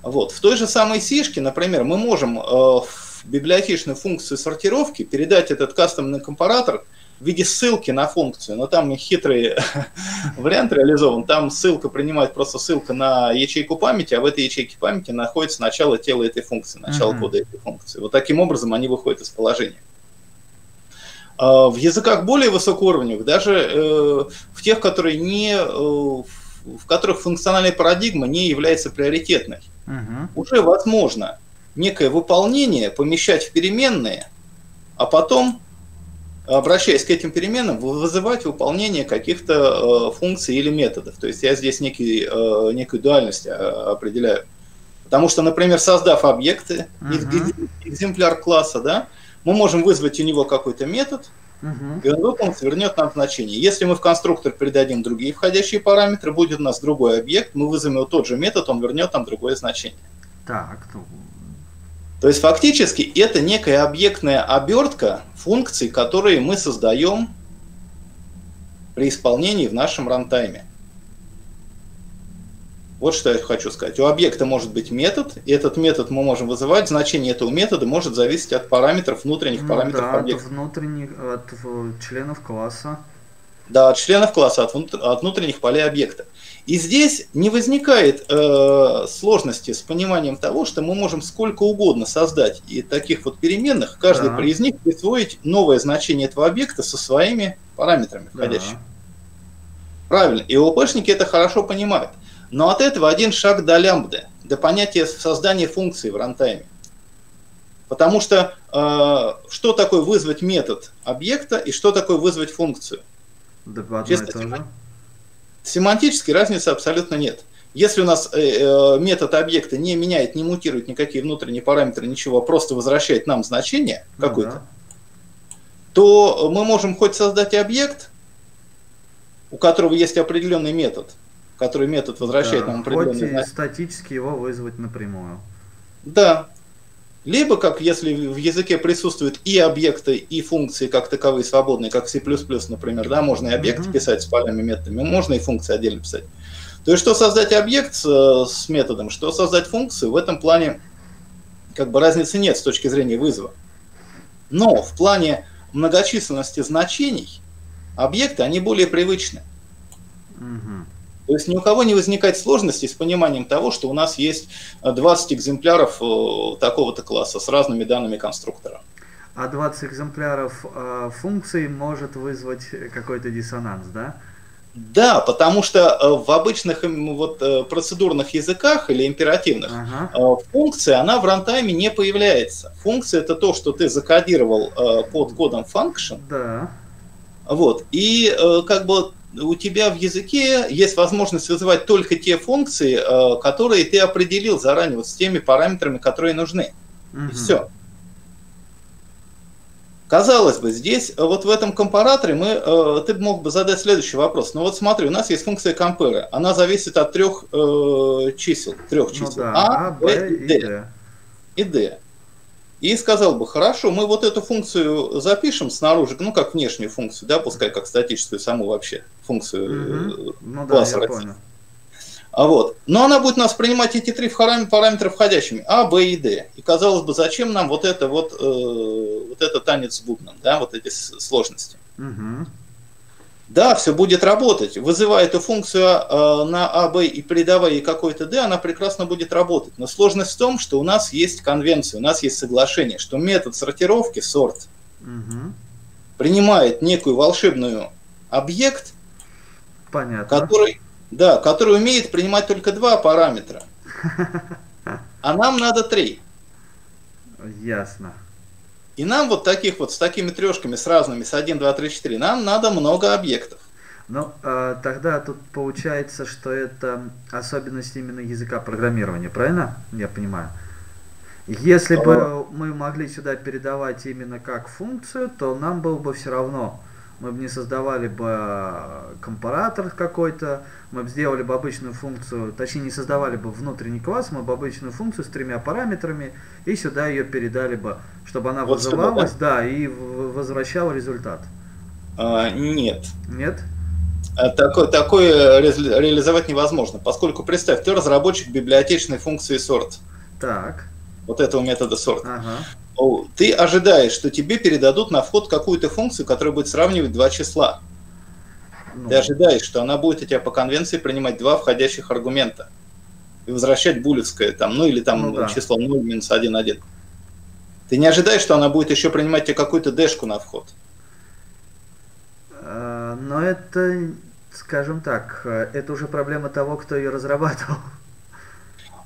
Вот. В той же самой сишке, например, мы можем э, в библиотечную функцию сортировки передать этот кастомный компаратор – в виде ссылки на функцию, но там хитрый вариант реализован. Там ссылка принимает просто ссылка на ячейку памяти, а в этой ячейке памяти находится начало тела этой функции, начало кода этой функции. Вот таким образом они выходят из положения. А, в языках более высокоуровневых, даже э, в тех, которые не, э, в которых функциональная парадигма не является приоритетной, уже возможно некое выполнение помещать в переменные, а потом обращаясь к этим переменам, вызывать выполнение каких-то э, функций или методов. То есть я здесь некий, э, некую дуальность э, определяю. Потому что, например, создав объекты, uh-huh. экземпляр класса, да, мы можем вызвать у него какой-то метод, uh-huh. и он выполнит, вернет нам значение. Если мы в конструктор передадим другие входящие параметры, будет у нас другой объект, мы вызовем его тот же метод, он вернет нам другое значение. Так, ну, то есть фактически это некая объектная обертка функций, которые мы создаем при исполнении в нашем рантайме. Вот что я хочу сказать. У объекта может быть метод, и этот метод мы можем вызывать. Значение этого метода может зависеть от параметров, внутренних ну, параметров да, объекта. От внутренних, от членов класса. Да, от членов класса, от, от внутренних полей объекта. И здесь не возникает э, сложности с пониманием того, что мы можем сколько угодно создать и таких вот переменных, каждый да. из них присвоить новое значение этого объекта со своими параметрами входящими. Да. Правильно. И ОПшники это хорошо понимают. Но от этого один шаг до лямбды, до понятия создания функции в рантайме. Потому что э, что такое вызвать метод объекта и что такое вызвать функцию? Да, одно Честно, и то же. Семантически разницы абсолютно нет. Если у нас э, э, метод объекта не меняет, не мутирует никакие внутренние параметры, ничего, а просто возвращает нам значение ну, какое-то, да. то мы можем хоть создать объект, у которого есть определенный метод, который метод возвращает да, нам определенный... Хоть статически его вызвать напрямую. Да. Либо, как если в языке присутствуют и объекты, и функции как таковые свободные, как C++, например, да, можно и объекты mm-hmm. писать с полями методами, можно и функции отдельно писать. То есть, что создать объект с, с методом, что создать функцию, в этом плане как бы разницы нет с точки зрения вызова. Но в плане многочисленности значений объекты, они более привычны. Угу. То есть ни у кого не возникает сложности с пониманием того, что у нас есть 20 экземпляров э, такого-то класса с разными данными конструктора. А 20 экземпляров э, функций может вызвать какой-то диссонанс, да? Да, потому что э, в обычных вот, процедурных языках или императивных ага. функция, она в рантайме не появляется. Функция это то, что ты закодировал под кодом function. Да. Вот. И как бы у тебя в языке есть возможность вызывать только те функции, э, которые ты определил заранее, вот с теми параметрами, которые нужны. Угу. И все. Казалось бы, здесь, э, вот в этом компараторе, мы, э, ты мог бы задать следующий вопрос. Ну вот смотри, у нас есть функция compare. Она зависит от трех э, чисел. Трех ну чисел. Ну, да. А, а, Б и D. И D и сказал бы, хорошо, мы вот эту функцию запишем снаружи, ну, как внешнюю функцию, да, пускай как статическую саму вообще функцию угу. ну, класса да, я. А вот. Но она будет нас принимать эти три параметра входящими, А, Б и Д. И казалось бы, зачем нам вот это вот, э, вот это танец с бубном, да, вот эти сложности. Угу. Да, все будет работать. Вызывая эту функцию э, на А, Б и передавая ей какой-то D, она прекрасно будет работать. Но сложность в том, что у нас есть конвенция, у нас есть соглашение, что метод сортировки, сорт, угу. принимает некую волшебную объект, Понятно. который, да, который умеет принимать только два параметра. А нам надо три. Ясно. И нам вот таких вот с такими трешками, с разными, с 1, 2, 3, 4, нам надо много объектов. Ну, э, тогда тут получается, что это особенность именно языка программирования, правильно? Я понимаю. Если бы мы могли сюда передавать именно как функцию, то нам было бы все равно мы бы не создавали бы а, компаратор какой-то, мы бы сделали бы обычную функцию, точнее не создавали бы внутренний класс, мы бы обычную функцию с тремя параметрами и сюда ее передали бы, чтобы она вот вызывалась, сюда, да? да, и возвращала результат. А, нет. Нет? А, такое, такое реализовать невозможно, поскольку представь, ты разработчик библиотечной функции sort. Так. Вот этого метода sort. Ага ты ожидаешь, что тебе передадут на вход какую-то функцию, которая будет сравнивать два числа. Ну. Ты ожидаешь, что она будет у тебя по конвенции принимать два входящих аргумента и возвращать булевское там, ну или там ну, да. число 0 минус 1, 1. Ты не ожидаешь, что она будет еще принимать тебе какую-то дэшку на вход. А, но это, скажем так, это уже проблема того, кто ее разрабатывал.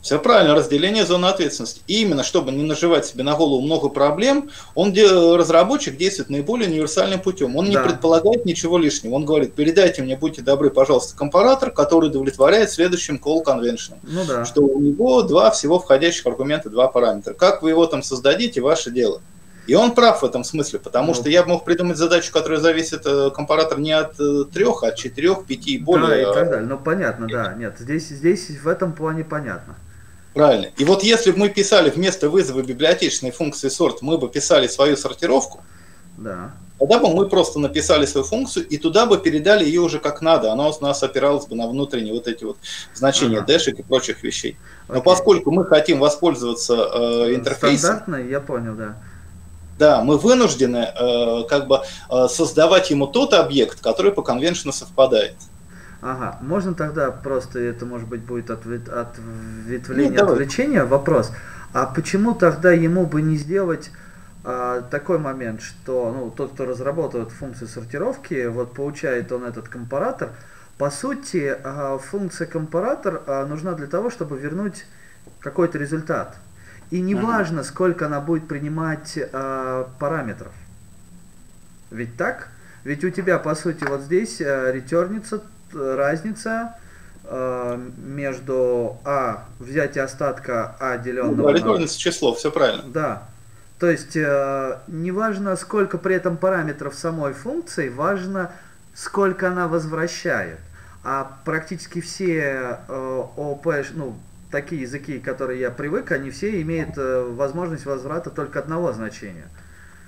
Все правильно, разделение зоны ответственности. И именно, чтобы не наживать себе на голову много проблем, он, разработчик, действует наиболее универсальным путем. Он да. не предполагает ничего лишнего. Он говорит, передайте мне, будьте добры, пожалуйста, компаратор, который удовлетворяет следующим call convention. Ну да. Что у него два всего входящих аргумента, два параметра. Как вы его там создадите, ваше дело. И он прав в этом смысле, потому ну, что я мог придумать задачу, которая зависит э, компаратор не от э, трех, а от четырех, пяти и более. Да, и так далее. Ну понятно, да. Нет, здесь, здесь в этом плане понятно. Правильно. И вот если бы мы писали вместо вызова библиотечной функции сорт, мы бы писали свою сортировку, да. Тогда бы мы просто написали свою функцию и туда бы передали ее уже как надо. Она у нас опиралась бы на внутренние вот эти вот значения ага. дэшек и прочих вещей. Но Окей. поскольку мы хотим воспользоваться э, интерфейсом... Стандартно, я понял, да. Да, мы вынуждены э, как бы э, создавать ему тот объект, который по конвеншну совпадает. Ага, можно тогда просто, это может быть будет ответ, ответвление, Нет, отвлечение, вопрос. А почему тогда ему бы не сделать а, такой момент, что ну, тот, кто разработает функцию сортировки, вот получает он этот компаратор, по сути, а, функция компаратор а, нужна для того, чтобы вернуть какой-то результат. И не важно, сколько она будет принимать а, параметров. Ведь так? Ведь у тебя, по сути, вот здесь а, ретернится разница а, между а взятие остатка а деленного ну, да, число, все правильно. Да. То есть э, не важно, сколько при этом параметров самой функции, важно, сколько она возвращает. А практически все э, ООП, ну, такие языки, которые я привык, они все имеют э, возможность возврата только одного значения.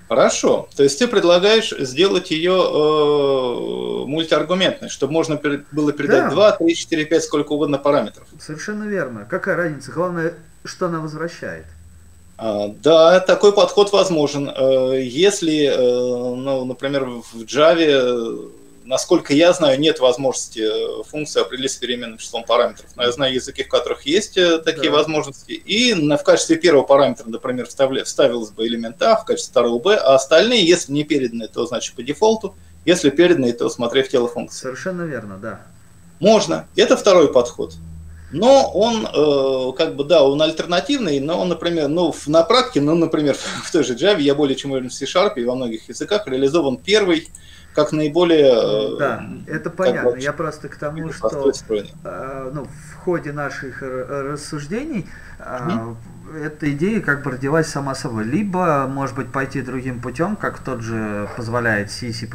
Хорошо. То есть ты предлагаешь сделать ее э, мультиаргументной, чтобы можно было передать да. 2, 3, 4, 5, сколько угодно параметров. Совершенно верно. Какая разница? Главное, что она возвращает. А, да, такой подход возможен. Э, если, э, ну, например, в Java насколько я знаю, нет возможности э, функции определить с переменным числом параметров. Но я знаю языки, в которых есть э, такие да. возможности. И в качестве первого параметра, например, вставилось бы элемент А, в качестве второго Б, а остальные, если не переданы, то значит по дефолту. Если переданы, то смотри в тело функции. Совершенно верно, да. Можно. Это второй подход. Но он, э, как бы, да, он альтернативный, но он, например, ну, на практике, ну, например, в той же Java, я более чем уверен в C-Sharp и во многих языках реализован первый как наиболее... Э, да, это понятно. Как, Я просто к тому, что э, ну, в ходе наших рассуждений mm-hmm. эта идея как бы родилась сама собой. Либо, может быть, пойти другим путем, как тот же позволяет C, C++,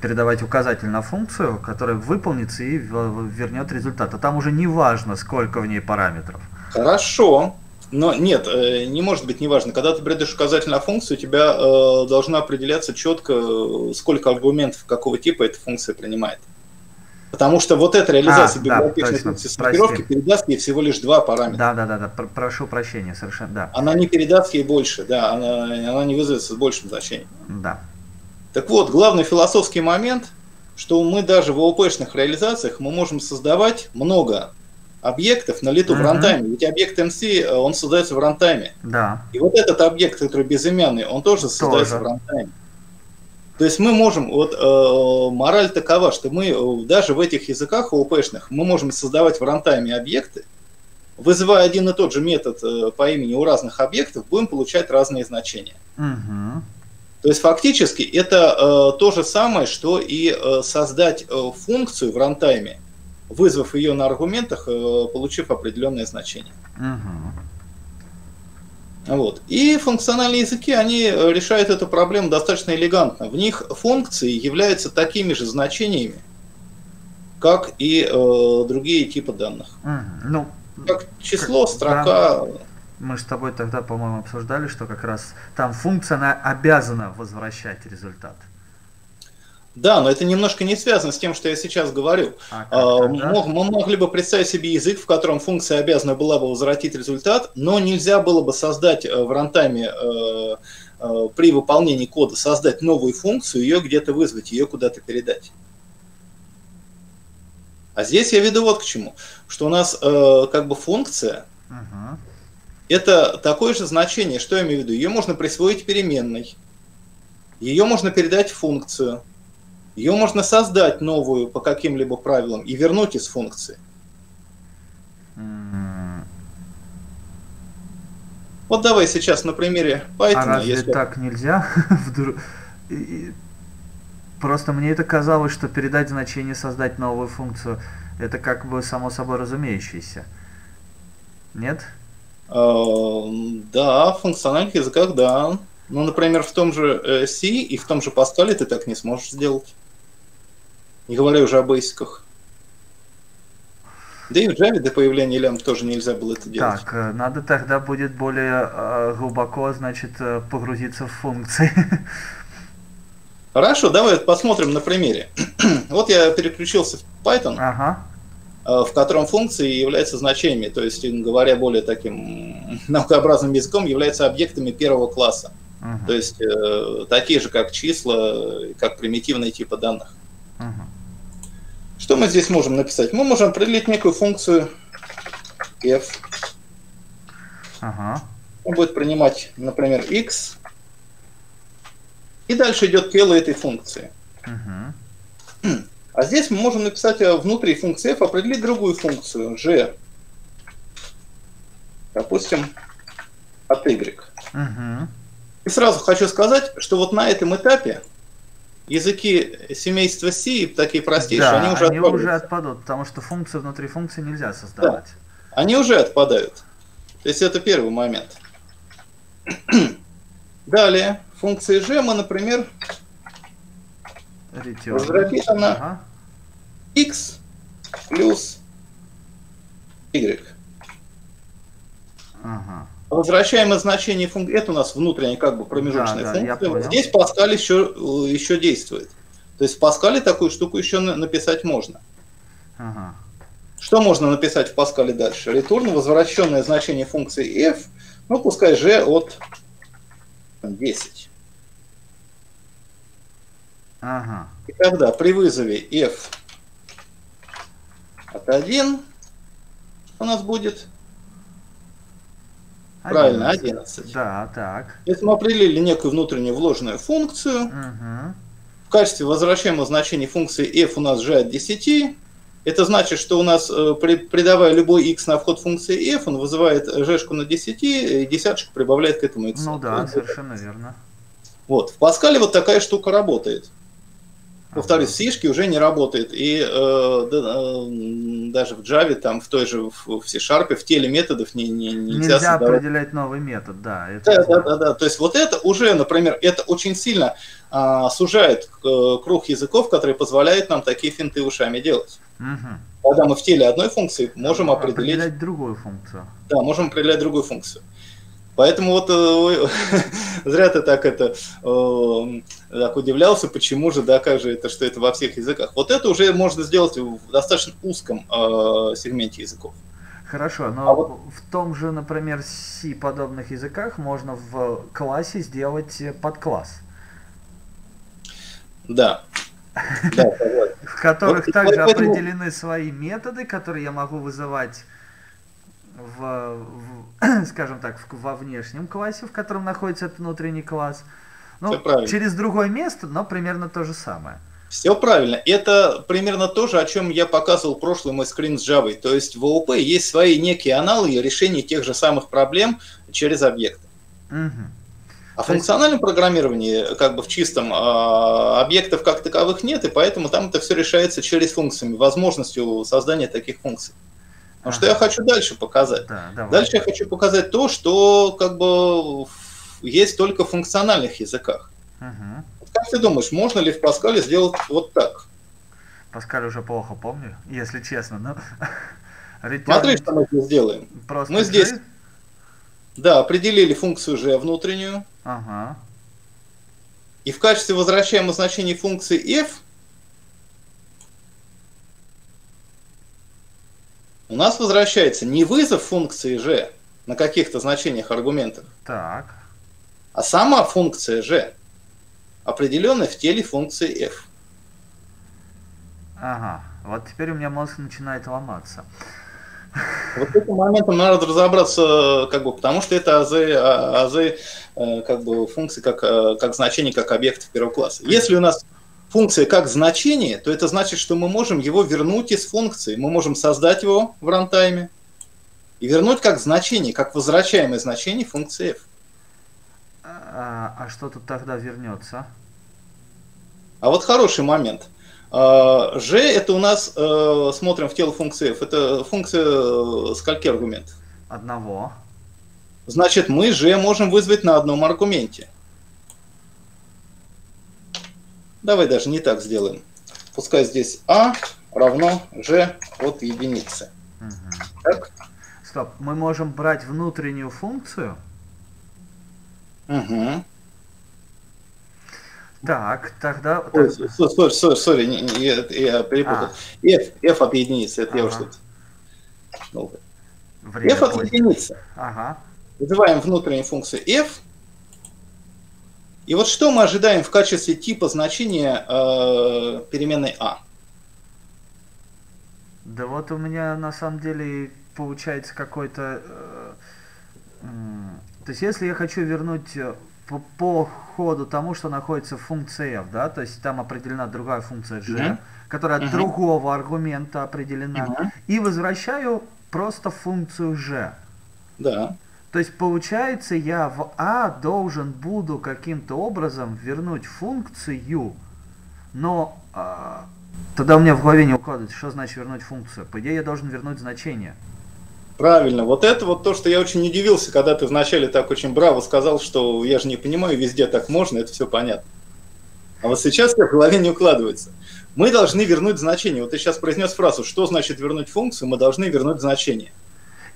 передавать указатель на функцию, которая выполнится и вернет результат. А там уже не важно, сколько в ней параметров. Хорошо. Но нет, э, не может быть неважно. Когда ты передаешь указатель на функцию, у тебя э, должно определяться четко, э, сколько аргументов какого типа эта функция принимает. Потому что вот эта реализация а, библиотечной да, функции сортировки передаст ей всего лишь два параметра. Да, да, да, да. прошу прощения, совершенно, да. Она не передаст ей больше, да, она, она не вызовется с большим значением. Да. Так вот, главный философский момент, что мы даже в ООП-шных реализациях мы можем создавать много объектов на лету в рантайме. Ведь объект MC, э, он создается в рантайме. Да. И вот этот объект, который безымянный, он тоже создается тоже. в рантайме. То есть мы можем, вот э, мораль такова, что мы э, даже в этих языках ООП-шных мы можем создавать в рантайме объекты, вызывая один и тот же метод э, по имени у разных объектов, будем получать разные значения. Угу. То есть фактически это э, то же самое, что и э, создать э, функцию в рантайме, вызвав ее на аргументах, э, получив определенное значение. Угу. Вот. И функциональные языки, они э, решают эту проблему достаточно элегантно. В них функции являются такими же значениями, как и э, другие типы данных. Угу. Ну, как число, строка. Да. Мы с тобой тогда, по-моему, обсуждали, что как раз там функция, она обязана возвращать результат. Да, но это немножко не связано с тем, что я сейчас говорю. А, а Мог, мы могли бы представить себе язык, в котором функция обязана была бы возвратить результат, но нельзя было бы создать э, в рантайме э, э, при выполнении кода создать новую функцию, ее где-то вызвать, ее куда-то передать. А здесь я веду вот к чему, что у нас э, как бы функция uh-huh. это такое же значение, что я имею в виду, ее можно присвоить переменной, ее можно передать в функцию. Ее можно создать новую по каким-либо правилам и вернуть из функции. Вот давай сейчас на примере Python. А разве если... так нельзя? Просто мне это казалось, что передать значение, создать новую функцию, это как бы само собой разумеющееся. Нет? А, да, в функциональных языках, да. Ну, например, в том же э, C и в том же Pascal ты так не сможешь сделать. Не говоря уже о бейсиках. Да и в Java до появления лямбд тоже нельзя было это делать. Так, э, надо тогда будет более э, глубоко, значит, э, погрузиться в функции. Хорошо, давай посмотрим на примере. вот я переключился в Python, ага. Э, в котором функции являются значениями, то есть, говоря более таким наукообразным языком, являются объектами первого класса. Uh-huh. То есть э, такие же, как числа, как примитивные типы данных. Что мы здесь можем написать? Мы можем определить некую функцию f. Uh-huh. Он будет принимать, например, x. И дальше идет тело этой функции. Uh-huh. А здесь мы можем написать э, внутри функции f определить другую функцию g. Допустим, от y. Uh-huh. И сразу хочу сказать, что вот на этом этапе языки семейства C, такие простейшие, да, они уже они уже отпадут, потому что функции внутри функции нельзя создавать. Да, они уже отпадают. То есть это первый момент. Далее, функции g мы, например, возвратит она ага. x плюс y. Ага. Возвращаемое значение функции, это у нас внутренняя как бы промежуточная да, функция. Да, Здесь Паскаль еще, еще действует. То есть в Паскале такую штуку еще написать можно. Ага. Что можно написать в Паскале дальше? Ретурн, возвращенное значение функции f, ну пускай g от 10. Ага. И тогда при вызове f от 1 у нас будет 11. Правильно, 11. Да, так. Если мы определили некую внутреннюю вложенную функцию, угу. в качестве возвращаемого значения функции f у нас g от 10, это значит, что у нас, э, придавая любой x на вход функции f, он вызывает g на 10, и десяточку прибавляет к этому x. Ну да, совершенно верно. Вот, в Паскале вот такая штука работает. Повторюсь, в C уже не работает. И э, э, даже в Java, там, в той же в, в C-Sharp, в теле методов не, не, нельзя, нельзя создавать. определять новый метод, да. Это да, да, да, да. То есть вот это уже, например, это очень сильно э, сужает э, круг языков, которые позволяют нам такие финты ушами делать. Угу. Когда мы в теле одной функции можем определить... Определять другую функцию. Да, можем определять другую функцию. Поэтому вот э, зря ты так это э, так удивлялся, почему же, да, как же это, что это во всех языках. Вот это уже можно сделать в достаточно узком э, сегменте языков. Хорошо, но а вот... в том же, например, C подобных языках можно в классе сделать подкласс. Да. В которых также определены свои методы, которые я могу вызывать в, в скажем так, в, во внешнем классе, в котором находится этот внутренний класс. Ну, через другое место, но примерно то же самое. Все правильно. Это примерно то же, о чем я показывал прошлый мой скрин с Java. То есть в ООП есть свои некие аналоги решения тех же самых проблем через объекты. Угу. А в функциональном программировании, как бы в чистом, а, объектов как таковых нет, и поэтому там это все решается через функциями, возможностью создания таких функций. Но ага. что я хочу дальше показать? Да, дальше я хочу показать то, что как бы есть только в функциональных языках. Угу. Как ты думаешь, можно ли в Паскале сделать вот так? Паскаль уже плохо помню, если честно, но... Смотри, что мы здесь делаем. Просто мы здесь, да, определили функцию g внутреннюю. Ага. И в качестве возвращаемого значения функции f у нас возвращается не вызов функции g на каких-то значениях аргументов, так. а сама функция g, определенная в теле функции f. Ага, вот теперь у меня мозг начинает ломаться. Вот этим моментом надо разобраться, как бы, потому что это азы, а, азы э, как бы функции как, э, как значение, как объект первого класса. Если у нас функция как значение, то это значит, что мы можем его вернуть из функции. Мы можем создать его в рантайме и вернуть как значение, как возвращаемое значение функции f. А, а что тут тогда вернется? А вот хороший момент. А, g это у нас, э, смотрим в тело функции f, это функция э, скольки аргументов? Одного. Значит, мы g можем вызвать на одном аргументе. Давай даже не так сделаем. Пускай здесь а равно g от единицы. Угу. Так? Стоп, мы можем брать внутреннюю функцию. Угу. Так, тогда... Ой, сори, сори, сори, я, я перепутал. А. F, F от единицы, это ага. я уж тут... F от единицы. Ага. Вызываем внутреннюю функцию F. И вот что мы ожидаем в качестве типа значения э, переменной А? Да вот у меня на самом деле получается какой-то... Э, то есть если я хочу вернуть э, по, по ходу тому, что находится в функции f, да, то есть там определена другая функция g, mm-hmm. которая mm-hmm. от другого аргумента определена, mm-hmm. и возвращаю просто функцию g. Да. То есть получается я в а должен буду каким-то образом вернуть функцию, но а, тогда у меня в голове не укладывается, что значит вернуть функцию. По идее я должен вернуть значение. Правильно. Вот это вот то, что я очень удивился, когда ты вначале так очень браво сказал, что я же не понимаю, везде так можно, это все понятно. А вот сейчас в голове не укладывается. Мы должны вернуть значение. Вот ты сейчас произнес фразу, что значит вернуть функцию, мы должны вернуть значение.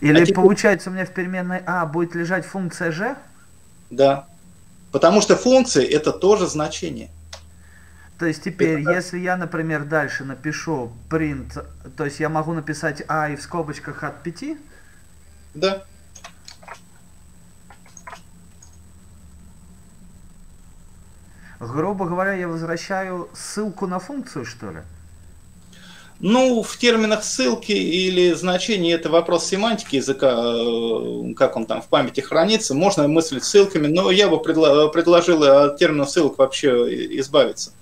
Или а теперь... получается у меня в переменной а будет лежать функция g? Да. Потому что функция это тоже значение. То есть теперь, это... если я, например, дальше напишу print, то есть я могу написать а и в скобочках от 5? Да. Грубо говоря, я возвращаю ссылку на функцию, что ли? Ну, в терминах ссылки или значения это вопрос семантики языка, э, как он там в памяти хранится. Можно мыслить ссылками, но я бы предло- предложил от термина ссылок вообще избавиться.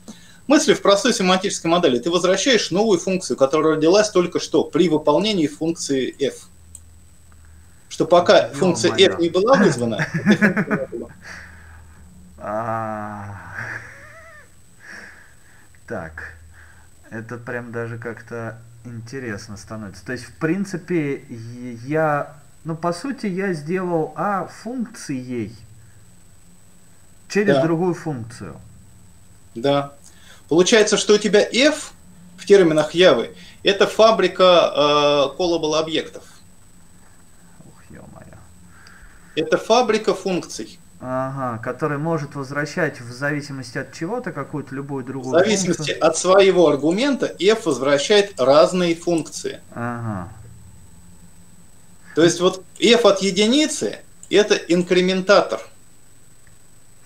Мысли в простой семантической модели. Ты возвращаешь новую функцию, которая родилась только что при выполнении функции f что пока функция f не была вызвана, а. Так, это прям даже как-то интересно становится. То есть, в принципе, я, ну, по сути, я сделал а функцией через да. другую функцию. Да. Получается, что у тебя f в терминах Явы это фабрика э, callable объектов. Это фабрика функций. Ага, который может возвращать в зависимости от чего-то какую-то любую другую В зависимости функцию. от своего аргумента f возвращает разные функции. Ага. То есть вот f от единицы это инкрементатор.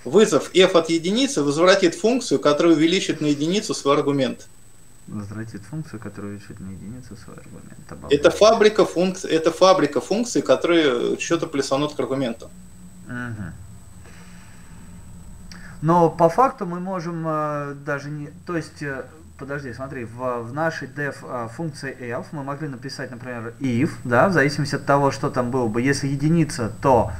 Вызов f от единицы возвратит функцию, которая увеличит на единицу свой аргумент возвратит функцию, которая решит на единицу свой аргумент. Обалдеть. Это фабрика функций, это фабрика функций, которые что-то плюсанут к аргументу. Угу. Но по факту мы можем э, даже не, то есть, э, подожди, смотри, в, в нашей def э, функции elf мы могли написать, например, if, да, в зависимости от того, что там было бы. Если единица, то.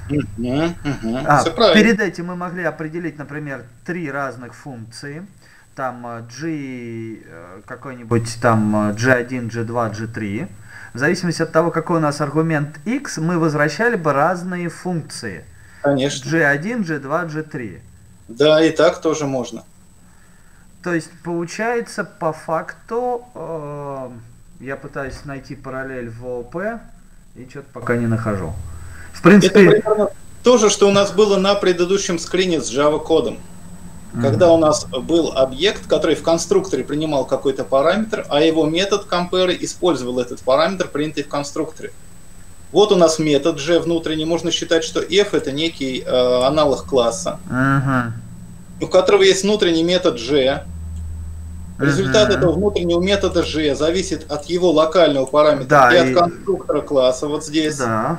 А, перед этим мы могли определить, например, три разных функции там G какой-нибудь там G1, G2, G3. В зависимости от того, какой у нас аргумент x, мы возвращали бы разные функции. Конечно. G1, G2, G3. Да, и так тоже можно. То есть получается по факту э, я пытаюсь найти параллель в ООП и что-то пока не нахожу. В принципе... Это примерно то же, что у нас было на предыдущем скрине с Java кодом. Когда у нас был объект, который в конструкторе принимал какой-то параметр, а его метод compare использовал этот параметр, принятый в конструкторе. Вот у нас метод g внутренний. Можно считать, что f это некий э, аналог класса, uh-huh. у которого есть внутренний метод g. Результат uh-huh. этого внутреннего метода g зависит от его локального параметра да, и, и от конструктора класса. Вот здесь. Да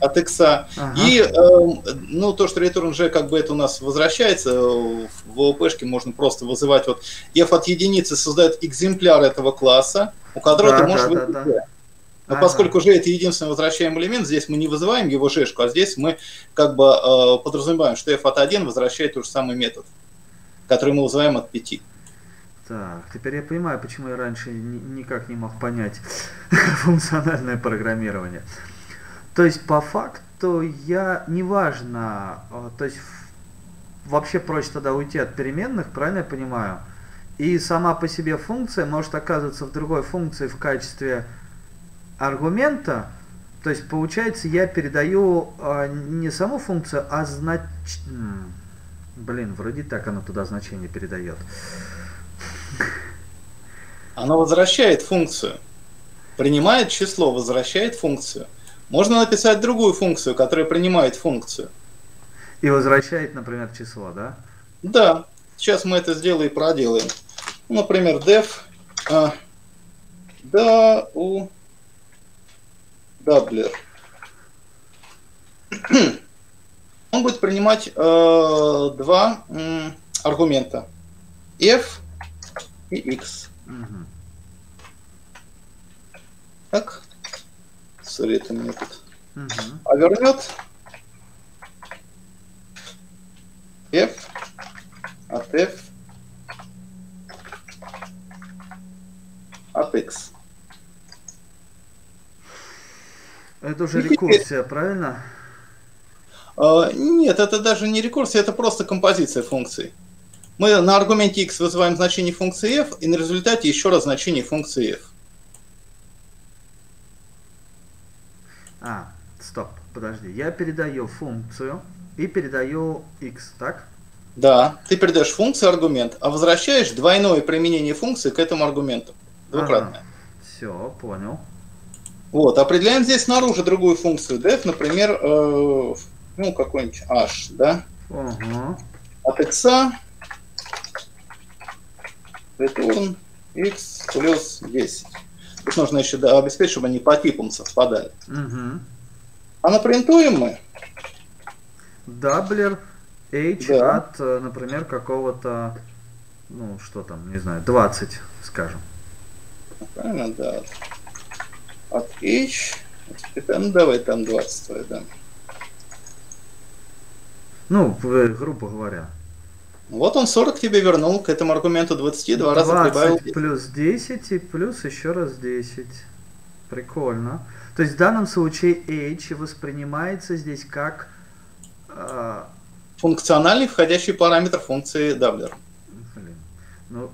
от x. Ага. И э, ну, то, что return же как бы это у нас возвращается, в ООПшке можно просто вызывать вот f от единицы создает экземпляр этого класса, у которого да, ты можешь да, да, да. Но ага. поскольку же это единственный возвращаемый элемент, здесь мы не вызываем его жешку, а здесь мы как бы э, подразумеваем, что f от 1 возвращает тот же самый метод, который мы вызываем от 5. Так, теперь я понимаю, почему я раньше никак не мог понять функциональное программирование. То есть по факту я неважно, а, то есть вообще проще тогда уйти от переменных, правильно я понимаю? И сама по себе функция может оказываться в другой функции в качестве аргумента. То есть получается я передаю а, не саму функцию, а знач... Блин, вроде так оно туда значение передает. Оно возвращает функцию. Принимает число, возвращает функцию. Можно написать другую функцию, которая принимает функцию. И возвращает, например, число, да? Да. Сейчас мы это сделаем и проделаем. Например, def а, да у doubler. Он будет принимать э, два э, аргумента. f и x. Угу. Так. Сори, это мне тут. Угу. А вернет f от f от x. Это уже рекурсия, правильно? А, нет, это даже не рекурсия, это просто композиция функций. Мы на аргументе x вызываем значение функции f, и на результате еще раз значение функции f. А, стоп, подожди. Я передаю функцию и передаю x, так? Да, ты передаешь функцию аргумент, а возвращаешь двойное применение функции к этому аргументу. Двукратное. Ага. Все, понял. Вот, определяем здесь снаружи другую функцию def, например, э, ну, какой-нибудь h, да? Угу. От x return x плюс 10. Тут нужно еще да, обеспечить, чтобы они по типам совпадали. Угу. А напринтуем мы. Даблер h да. от, э, например, какого-то, ну, что там, не знаю, 20, скажем. Правильно, да. От h, ну, давай там 20 твои, да. Ну, грубо говоря. Вот он 40 тебе вернул к этому аргументу 20, два раза прибавил. плюс 10 и плюс еще раз 10. Прикольно. То есть в данном случае h воспринимается здесь как... Э... Функциональный входящий параметр функции Даблер. Блин. Ну...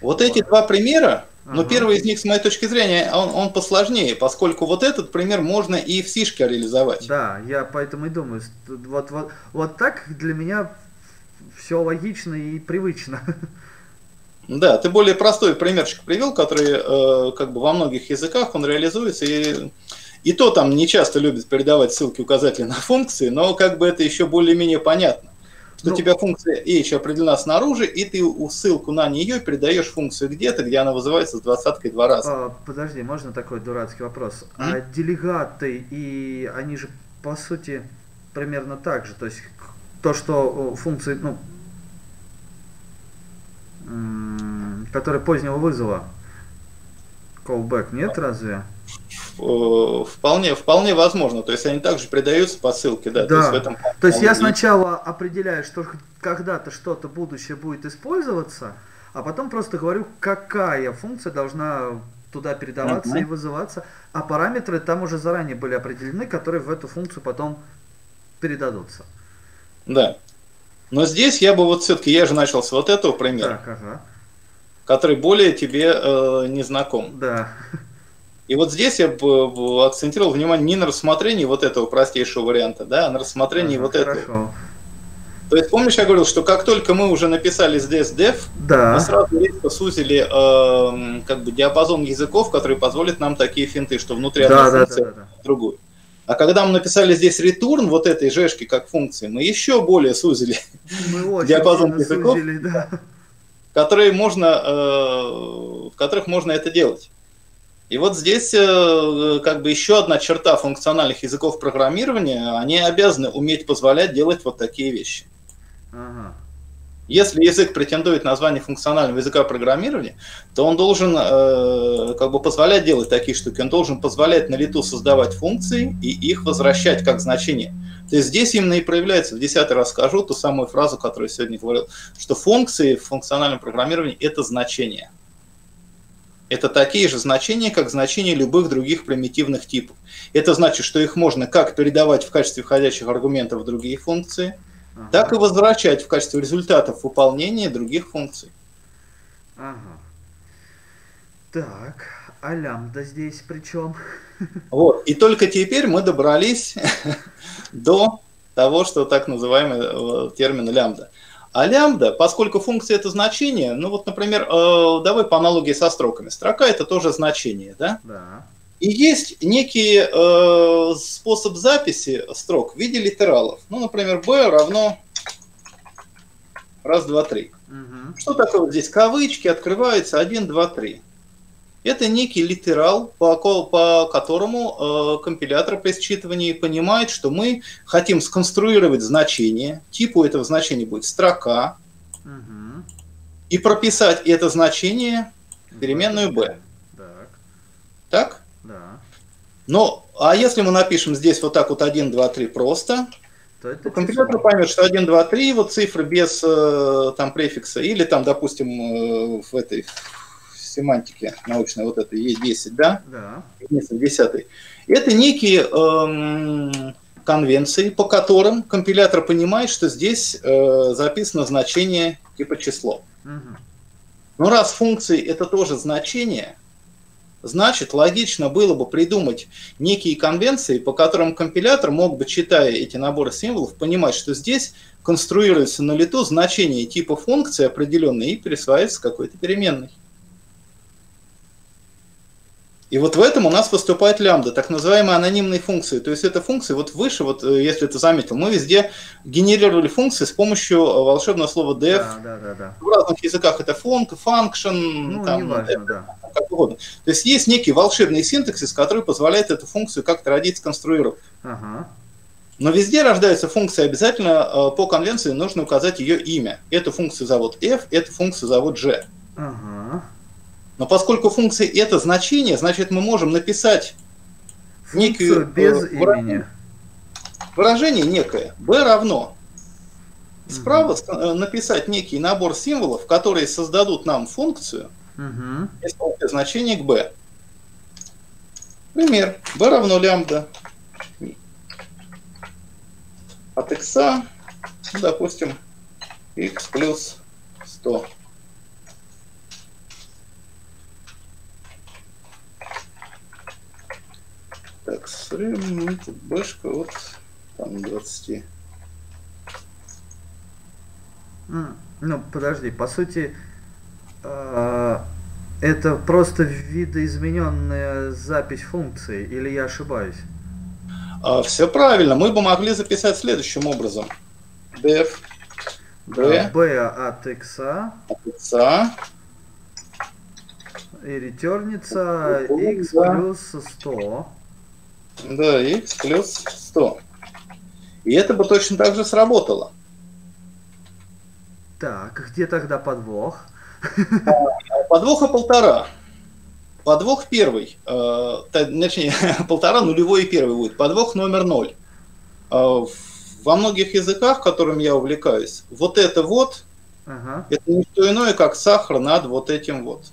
Вот эти два примера но первый из них, с моей точки зрения, он, он посложнее, поскольку вот этот пример можно и в сишке реализовать. Да, я поэтому и думаю, вот, вот, вот так для меня все логично и привычно. Да, ты более простой примерчик привел, который э, как бы во многих языках он реализуется, и, и то там не часто любят передавать ссылки указатели на функции, но как бы это еще более-менее понятно что у тебя функция h определена снаружи, и ты ссылку на нее передаешь функцию где-то, где она вызывается с двадцаткой два раза. А, подожди, можно такой дурацкий вопрос? Mm? А делегаты, и они же по сути примерно так же, то есть то, что функции, ну, которые позднего вызова, callback, нет разве? Э, вполне, вполне возможно. То есть они также придаются по ссылке, да. да. То есть, в этом То есть я сначала определяю, что когда-то что-то будущее будет использоваться, а потом просто говорю, какая функция должна туда передаваться uh-huh. и вызываться, а параметры там уже заранее были определены, которые в эту функцию потом передадутся. Да. Но здесь я бы вот все-таки, я же начал с вот этого примера, так, ага. который более тебе э, не знаком. Да. И вот здесь я бы акцентировал внимание не на рассмотрении вот этого простейшего варианта, да, а на рассмотрении ага, вот хорошо. этого. То есть, помнишь, я говорил, что как только мы уже написали здесь dev, да. мы сразу резко сузили э, как бы диапазон языков, который позволит нам такие финты, что внутри да, одной да, функции да, да, да. другую. А когда мы написали здесь return вот этой жешки как функции, мы еще более сузили мы диапазон языков, сузили, да. которые можно, э, в которых можно это делать. И вот здесь э, как бы еще одна черта функциональных языков программирования, они обязаны уметь позволять делать вот такие вещи. Ага. Если язык претендует на звание функционального языка программирования, то он должен э, как бы позволять делать такие штуки. Он должен позволять на лету создавать функции и их возвращать как значение. То есть здесь именно и проявляется, в десятый раз скажу ту самую фразу, которую я сегодня говорил, что функции в функциональном программировании – это значения это такие же значения, как значения любых других примитивных типов. Это значит, что их можно как передавать в качестве входящих аргументов в другие функции, ага. так и возвращать в качестве результатов выполнения других функций. Ага. Так, а лямбда здесь при чем? Вот. И только теперь мы добрались до того, что так называемый э, термин лямбда. А лямбда, поскольку функция это значение, ну вот, например, э, давай по аналогии со строками. Строка это тоже значение, да? Да. И есть некий э, способ записи строк в виде литералов. Ну, например, b равно раз, два, три. Угу. Что такое вот здесь? Кавычки открываются 1, 2, 3. Это некий литерал, по, по которому э, компилятор при считывании понимает, что мы хотим сконструировать значение. Типу этого значения будет строка. Угу. И прописать это значение в переменную b. Так, Так? да. Но, а если мы напишем здесь вот так вот 1, 2, 3 просто, То это то компилятор поймет, что 1, 2, 3, вот цифры без э, там префикса, или там, допустим, э, в этой семантике научной, вот это Е10, да, Да. единственный, десятый. Это некие эм, конвенции, по которым компилятор понимает, что здесь э, записано значение типа число. Угу. Но раз функции это тоже значение, значит логично было бы придумать некие конвенции, по которым компилятор мог бы, читая эти наборы символов, понимать, что здесь конструируется на лету значение типа функции определенной и присваивается какой-то переменной. И вот в этом у нас выступает лямбда, так называемые анонимные функции. То есть это функции, вот выше, вот э, если ты заметил, мы везде генерировали функции с помощью э, волшебного слова def. Да, да, да, да. В разных языках это функ, function, Ну, там, неважно, да. как угодно. То есть есть некий волшебный синтаксис, который позволяет эту функцию как-то родить, сконструировать. Ага. Но везде рождается функция, обязательно э, по конвенции нужно указать ее имя. Эту функцию зовут f, эту функцию зовут g. Ага. Но поскольку функция это значение, значит мы можем написать Функцию Некую, без э, выра- имени. выражение некое b равно. Справа э, написать некий набор символов, которые создадут нам функцию, Угу. исполнить значение к b. Пример. b равно лямбда от x, допустим, x плюс 100. Так, срем, бэшка от там 20. М, Ну, подожди, по сути, э, это просто видоизмененная запись функции, или я ошибаюсь? все правильно. Мы бы могли записать следующим образом. def b b от x от x а, и ретернится Ну, x плюс 100. Да, x плюс 100. И это бы точно так же сработало. Так, где тогда подвох? Подвоха полтора. Подвох первый. э, точнее, полтора нулевой и первый будет. Подвох номер ноль. Э, в- во многих языках, которым я увлекаюсь, вот это вот, Ага. это не что иное, как сахар над вот этим вот.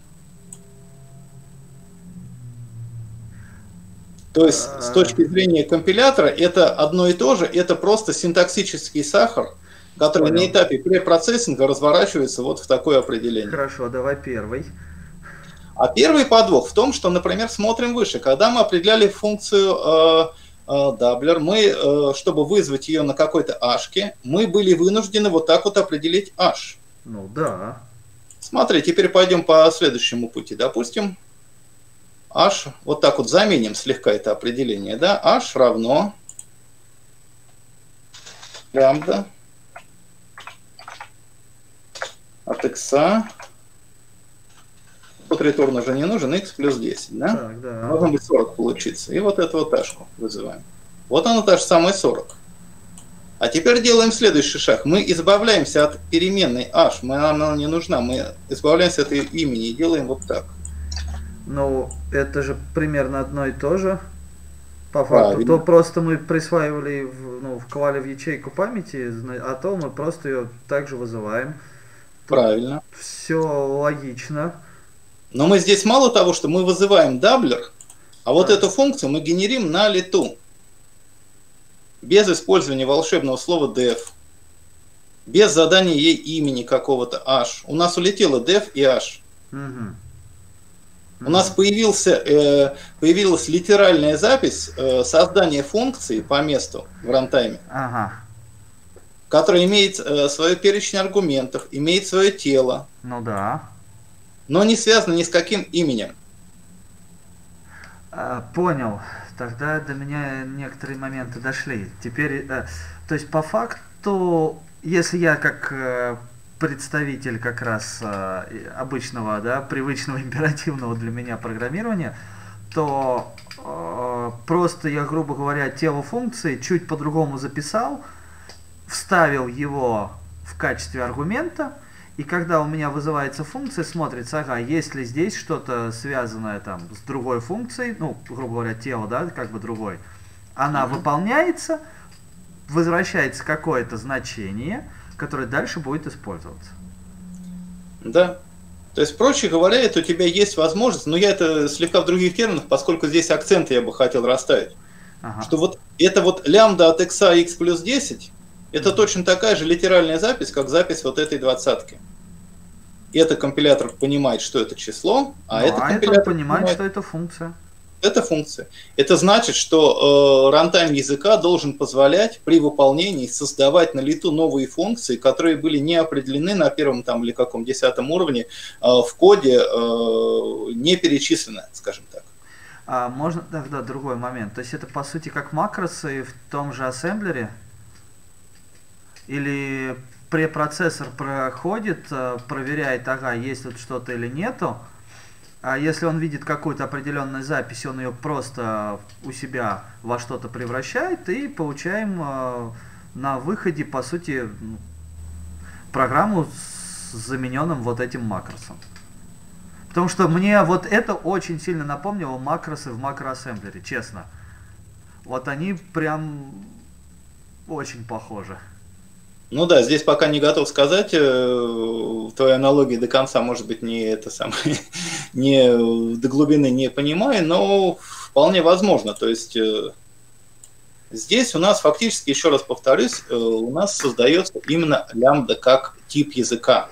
То есть, с точки зрения компилятора, это одно и то же, это просто синтаксический сахар, который Понял. на этапе препроцессинга разворачивается вот в такое определение. Хорошо, давай первый. А первый подвох в том, что, например, смотрим выше. Когда мы определяли функцию э, э, Doubler, мы, э, чтобы вызвать ее на какой-то ашке, мы были вынуждены вот так вот определить h. Ну да. Смотри, теперь пойдем по следующему пути. Допустим, h, вот так вот заменим слегка это определение, да, h равно лямбда от x, тут реторн уже не нужен, x плюс 10, да? Так, да. Должно быть 40 получиться. И вот эту вот ташку вызываем. Вот она та же самая 40. А теперь делаем следующий шаг. Мы избавляемся от переменной h. Мы, она не нужна. Мы избавляемся от ее имени и делаем вот так. Ну, это же примерно одно и то же. По факту. Правильно. То просто мы присваивали, в, ну, вклали в ячейку памяти, а то мы просто ее также вызываем. Правильно. Все логично. Но мы здесь мало того, что мы вызываем doubler, а вот Да. эту функцию мы генерим на лету. Без использования волшебного слова def. Без задания ей имени какого-то h. У нас улетело def и h. Мгм. У нас появился, э, появилась литеральная запись э, создания функции по месту в рантайме, Ага. которая имеет э, свое перечень аргументов, имеет свое тело, Ну да. но не связана ни с каким именем. А, Понял. Тогда до меня некоторые моменты дошли. Теперь, э, то есть по факту, если я как э, представитель как раз и обычного, да, привычного императивного для меня программирования, то э, просто я, грубо говоря, тело функции чуть по-другому записал, вставил его в качестве аргумента, и когда у меня вызывается функция, смотрится, ага, есть ли здесь что-то связанное там с другой функцией, ну, грубо говоря, тело, да, как бы другой. Она выполняется, возвращается какое-то значение, которое дальше будет использоваться. Да. То есть, проще говоря, это у тебя есть возможность, но я это слегка в других терминах, поскольку здесь акценты я бы хотел расставить. Ага. Что вот это вот лямбда от x x плюс 10, это точно такая же литеральная запись, как запись вот этой двадцатки. Это компилятор понимает, что это число, а Ну, это а это компилятор он понимает, что это функция. Это функция. Это значит, что э, рантайм языка должен позволять при выполнении создавать на лету новые функции, которые были не определены на первом там, или каком десятом уровне, э, в коде э, не перечислены, скажем так. А можно тогда другой момент? То есть это по сути как макросы в том же ассемблере? Или препроцессор проходит, э, проверяет, ага, есть тут что-то или нету, а если он видит какую-то определенную запись, он ее просто у себя во что-то превращает, и получаем э, на выходе, по сути, программу с замененным вот этим макросом. Потому что мне вот это очень сильно напомнило макросы в макроассемблере, честно. Вот они прям очень похожи. Ну да, здесь пока не готов сказать, э, твоей аналогии до конца, может быть, не это самое, не до глубины не понимаю, но вполне возможно. То есть э, здесь у нас фактически, еще раз повторюсь, э, у нас создается именно лямбда как тип языка.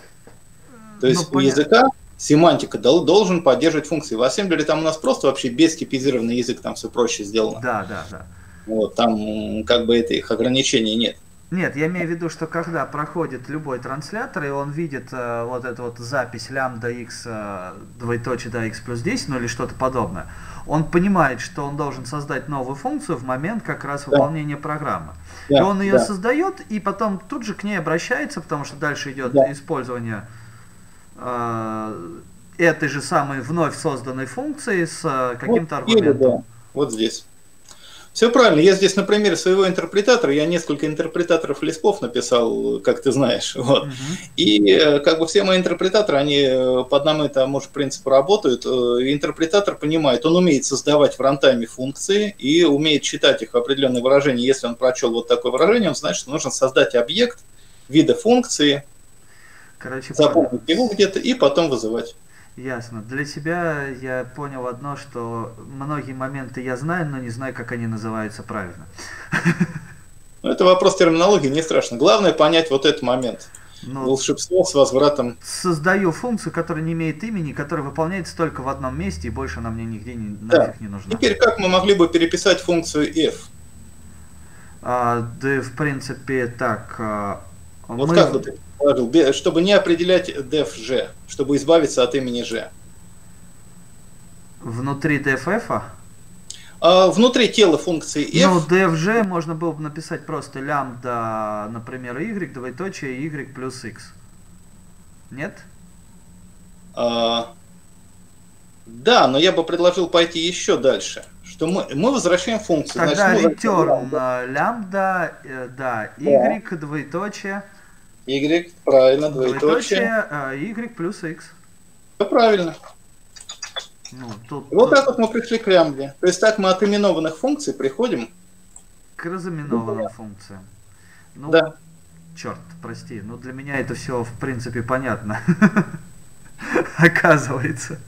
То есть Ну, у языка семантика дол- должен поддерживать функции. В ассемблере там у нас просто вообще бестипизированный язык, там все проще сделано. Да, да, да. Вот, там как бы этих ограничений нет. Нет, я имею в виду, что когда проходит любой транслятор, и он видит э, вот эту вот запись лямбда x э, двоеточие да, x плюс 10, ну или что-то подобное, он понимает, что он должен создать новую функцию в момент как раз Да. выполнения программы. и Да, он ее да. создает, и потом тут же к ней обращается, потому что дальше идет Да. использование э, этой же самой вновь созданной функции с э, каким-то Вот, или аргументом. да, вот здесь. Все правильно. Я здесь на примере своего интерпретатора, я несколько интерпретаторов лиспов написал, как ты знаешь. Вот. Мгм. И э, как бы все мои интерпретаторы, они э, по одному и тому же принципу работают. Э, Интерпретатор понимает, он умеет создавать в рантайме функции и умеет читать их в определенные выражения. Если он прочел вот такое выражение, он знает, что нужно создать объект вида функции, Короче, запомнить его где-то и потом вызывать. Ясно. Для себя я понял одно, что многие моменты я знаю, но не знаю, как они называются правильно. Ну, это вопрос терминологии, не страшно. Главное понять вот этот момент. Ну, Волшебство с возвратом. создаю функцию, которая не имеет имени, которая выполняется только в одном месте, и больше она мне нигде не, Да. не нужна. Теперь как мы могли бы переписать функцию f? А, да, в принципе, так. а, Вот мы- как бы ты положил, чтобы не определять def g, чтобы избавиться от имени g. Внутри DFF, -а? Внутри тела функции f, ну, DFG можно было бы написать просто лямбда, например, y, двоеточие y плюс x. Нет? а, да, но я бы предложил пойти еще дальше. Что мы, мы возвращаем функцию. Тогда Значит, return лямбда, э, да, y, двоеточие, y, правильно, двоеточие. двоеточие, а, y плюс x. Все правильно. Ну, тут, вот тут так вот мы пришли к лямбде. То есть так мы от именованных функций приходим. к разыменованным функциям. Ну, Да. черт, прости, ну для меня это все в принципе понятно. Оказывается.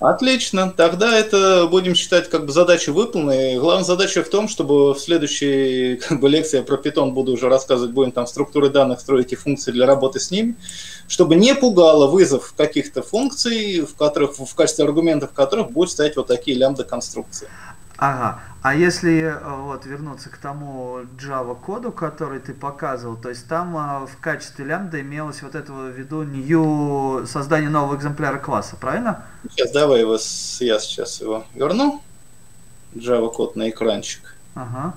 Отлично, тогда это будем считать как бы задачу выполненной. Главная задача в том, чтобы в следующей как бы, лекции про Python буду уже рассказывать, будем там структуры данных строить и функции для работы с ними, чтобы не пугало вызов каких-то функций, в, которых, в качестве аргументов которых будут стоять вот такие лямбда-конструкции. Ага. А если э, вот вернуться к тому Java коду, который ты показывал, то есть там а, в качестве лямбда имелось вот этого в виду new создание нового экземпляра класса, правильно? Сейчас давай его, я сейчас его верну. Java код на экранчик. Ага.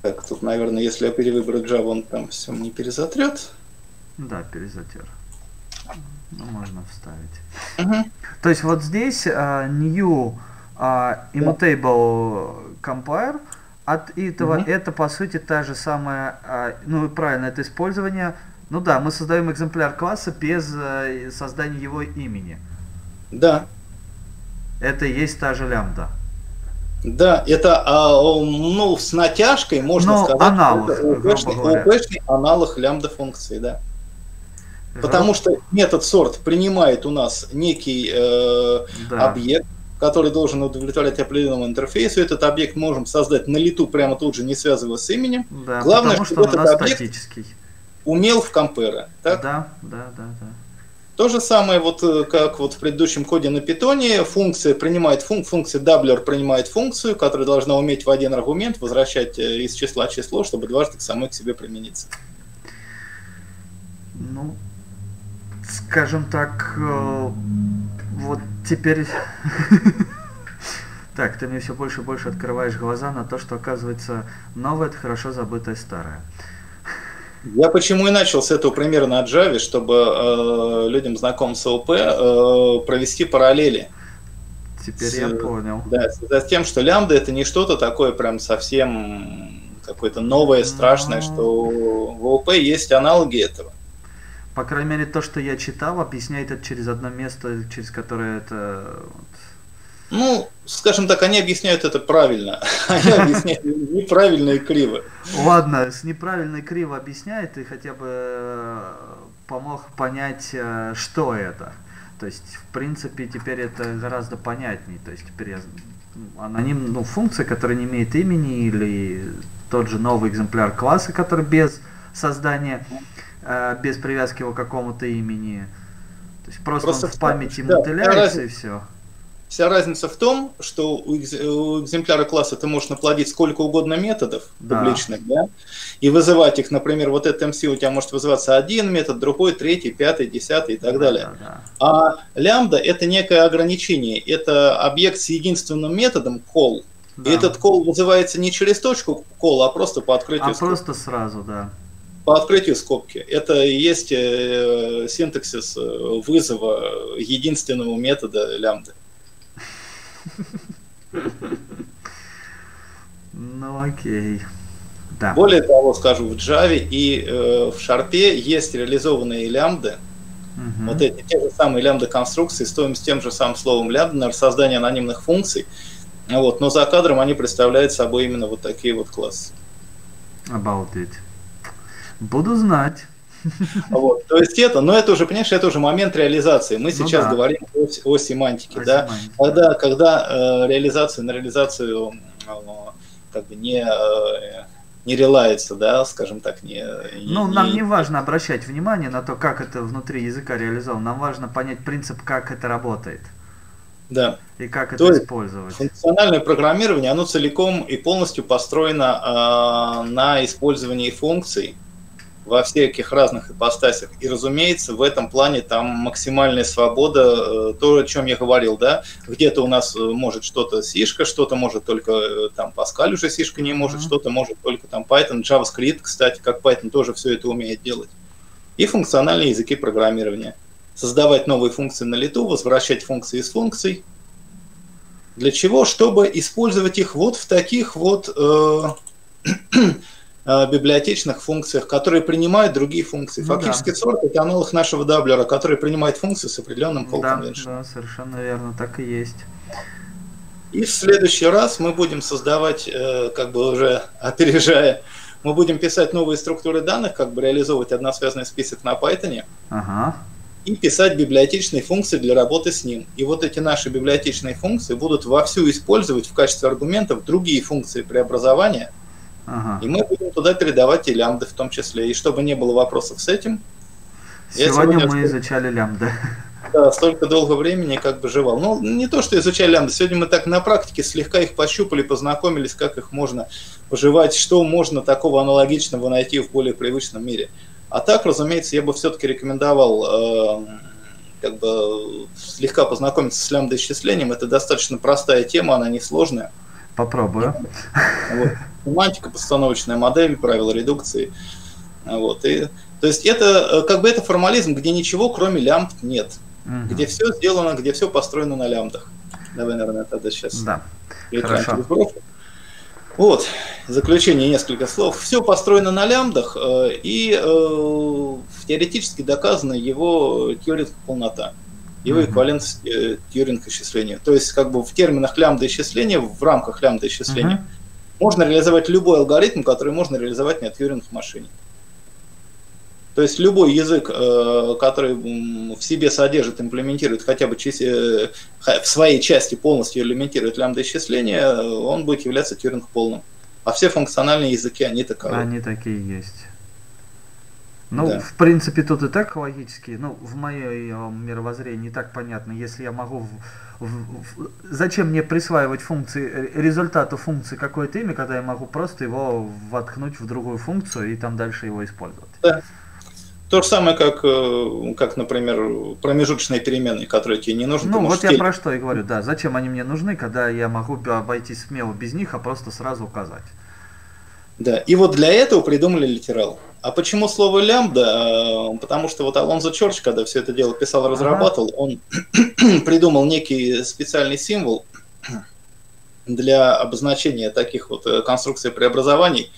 Так, тут, наверное, если я перевыберу Java, он там все не перезатрет. Да, перезатер. Ну, можно вставить. Uh-huh. То есть вот здесь uh, new uh, immutable compare от этого uh-huh. это по сути та же самая, uh, ну правильно, это использование. Ну да, мы создаем экземпляр класса без uh, создания его имени. Да. Это и есть та же лямбда. Да, это ну, с натяжкой можно Но сказать, аналог, это аналог лямбда функции, да. Потому что метод сорт принимает у нас некий э, да. объект, который должен удовлетворять определенному интерфейсу. Этот объект можем создать на лету прямо тут же, не связываясь с именем. Да, Главное, потому что этот объект статический. умел в компера. Так? Да, да, да, да. То же самое, вот, э, как вот в предыдущем коде на питоне, функция принимает функ, функция doubler принимает функцию, которая должна уметь в один аргумент возвращать э, из числа число, чтобы дважды самой к себе примениться. Ну, скажем так, э, вот теперь... Так, ты мне все больше и больше открываешь глаза на то, что оказывается новое это хорошо забытое старое. Я почему и начал с этого примера на Java, чтобы э, людям знакомым с ОП э, провести параллели. Теперь с, я понял. Да, с тем, что лямбда это не что-то такое прям совсем какое-то новое, страшное, Но... что в ОП есть аналоги этого. По крайней мере, то, что я читал, объясняет это через одно место, через которое это... Ну, скажем так, они объясняют это правильно, они объясняют неправильно и криво. Ладно, с неправильно и криво объясняет, и хотя бы э, помог понять, э, что это. То есть, в принципе, теперь это гораздо понятнее. То есть, теперь я аноним, ну, функция, которая не имеет имени, или тот же новый экземпляр класса, который без создания э, без привязки его к какому-то имени. То есть просто, просто он в памяти да, мотыляется и все. Вся разница в том, что у, экземпляра класса ты можешь наплодить сколько угодно методов да. публичных, да, и вызывать их, например, вот этот MC у тебя может вызываться один метод, другой, третий, пятый, десятый и так далее. Да, да. А лямбда это некое ограничение, это объект с единственным методом call, да. и этот call вызывается не через точку call, а просто по открытию. А просто сразу, да по открытию скобки. Это и есть э, синтаксис э, вызова единственного метода лямбды. Ну окей. Да. Более того, скажу, в Java и э, в Sharp есть реализованные лямбды. Угу. Вот эти те же самые лямбда-конструкции, стоим с тем же самым словом лямбда на создание анонимных функций. Вот, но за кадром они представляют собой именно вот такие вот классы. It. Буду знать. Вот, то есть это, но это уже, понимаешь, это уже момент реализации. Мы ну сейчас да. говорим о, о семантике, о да. Семантике. Когда, когда э, реализация на реализацию э, как бы не э, не релается, да, скажем так, не. Ну, не... нам не важно обращать внимание на то, как это внутри языка реализовано. Нам важно понять принцип, как это работает. Да. И как это То использовать. Функциональное программирование, оно целиком и полностью построено э, на использовании функций во всяких разных ипостасях. И, разумеется, в этом плане там максимальная свобода, э, то, о чем я говорил, да, где-то у нас э, может что-то сишка, что-то может только э, там Pascal уже сишка не может, mm-hmm. что-то может только там Python, JavaScript, кстати, как Python тоже все это умеет делать. И функциональные языки программирования. Создавать новые функции на лету, возвращать функции из функций. Для чего? Чтобы использовать их вот в таких вот э, Э, библиотечных функциях, которые принимают другие функции. Ну, Фактически да. сорт это аналог нашего даблера, который принимает функции с определенным call да, Да, совершенно верно, так и есть. И в следующий раз мы будем создавать, э, как бы уже опережая мы будем писать новые структуры данных, как бы реализовывать односвязанный список на Python. Ага. И писать библиотечные функции для работы с ним. И вот эти наши библиотечные функции будут вовсю использовать в качестве аргументов другие функции преобразования. Ага. И мы будем туда передавать и лямбды в том числе. И чтобы не было вопросов с этим. Сегодня, сегодня мы изучали лямбды да, столько долго времени как бы жевал. Ну, не то, что изучали лямбды, сегодня мы так на практике слегка их пощупали, познакомились, как их можно пожевать, что можно такого аналогичного найти в более привычном мире. А так, разумеется, я бы все-таки рекомендовал э, как бы слегка познакомиться с лямбда-исчислением. Это достаточно простая тема, она несложная. Попробую. Вот. Семантика, постановочная модель, правила редукции. Вот. И, то есть это э, как бы это формализм, где ничего кроме лямбд нет угу. где все сделано, где все построено на лямбдах. Давай, наверное, тогда сейчас. Да. Хорошо. Вот, заключение несколько слов. Все построено на лямбдах, э, и э, теоретически доказана его Тьюринг полнота, его mm-hmm. эквивалент э, Тьюринг исчисления. То есть, как бы в терминах лямбда исчисления, в рамках лямбда исчисления, mm-hmm. Можно реализовать любой алгоритм, который можно реализовать на Тьюринг машине. То есть любой язык, э, который в себе содержит, имплементирует хотя бы э, в своей части полностью имплементирует лямбда-исчисление, он будет являться Тьюринг полным. А все функциональные языки, они таковы. Они такие есть. Ну, да. в принципе, тут и так логически, ну, в моем мировоззрении не так понятно, если я могу... В, в, в, зачем мне присваивать функции, результату функции какое-то имя, когда я могу просто его воткнуть в другую функцию и там дальше его использовать? Да. То же самое, как, э, как, например, промежуточные переменные, которые тебе не нужны. Ну, вот я про что и говорю, да. Зачем они мне нужны, когда я могу обойтись смело без них, а просто сразу указать. Да, и вот для этого придумали литерал. А почему слово лямбда? Э, потому что вот Алонзо Чорч, когда все это дело писал, разрабатывал, ага. он придумал некий специальный символ для обозначения таких вот э, конструкций преобразований,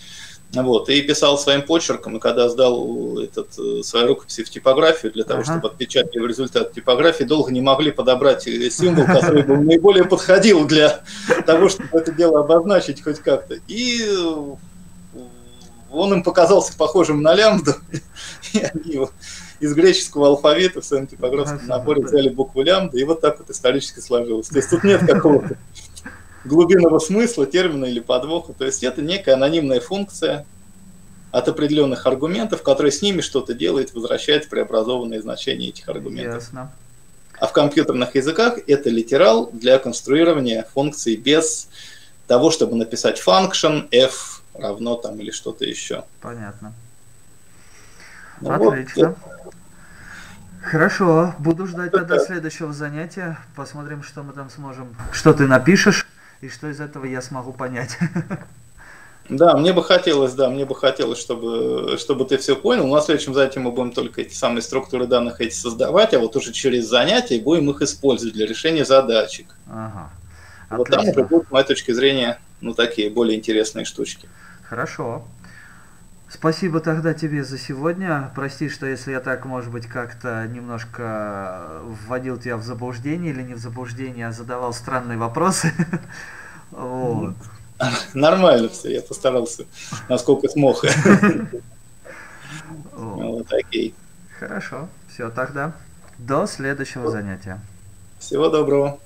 вот, и писал своим почерком, и когда сдал этот, э, свои рукописи в типографию для того, ага. чтобы отпечатать в результат типографии, долго не могли подобрать э, символ, который бы наиболее подходил для того, чтобы это дело обозначить хоть как-то. И э, он им показался похожим на лямбду, и они его из греческого алфавита в своем типографском наборе взяли букву лямбда, и вот так вот исторически сложилось. То есть тут нет какого-то глубинного смысла термина или подвоха. То есть это некая анонимная функция от определенных аргументов, которая с ними что-то делает, возвращает преобразованные значения этих аргументов. Ясно. А в компьютерных языках это литерал для конструирования функций без того, чтобы написать function f равно там или что-то еще. Понятно. Ну, Отлично. Вот. Хорошо, буду ждать тогда следующего занятия. Посмотрим, что мы там сможем. Что ты напишешь и что из этого я смогу понять. Да, мне бы хотелось, да, мне бы хотелось, чтобы, чтобы ты все понял. На следующем занятии мы будем только эти самые структуры данных эти создавать, а вот уже через занятия будем их использовать для решения задачек. Ага. Вот там уже будут, с моей точки зрения, ну, такие более интересные штучки. Хорошо. Спасибо тогда тебе за сегодня. Прости, что если я так, может быть, как-то немножко вводил тебя в заблуждение или не в заблуждение, а задавал странные вопросы. Вот. Нормально все, я постарался, насколько смог. Вот, окей. Хорошо, все тогда. До следующего занятия. Всего доброго.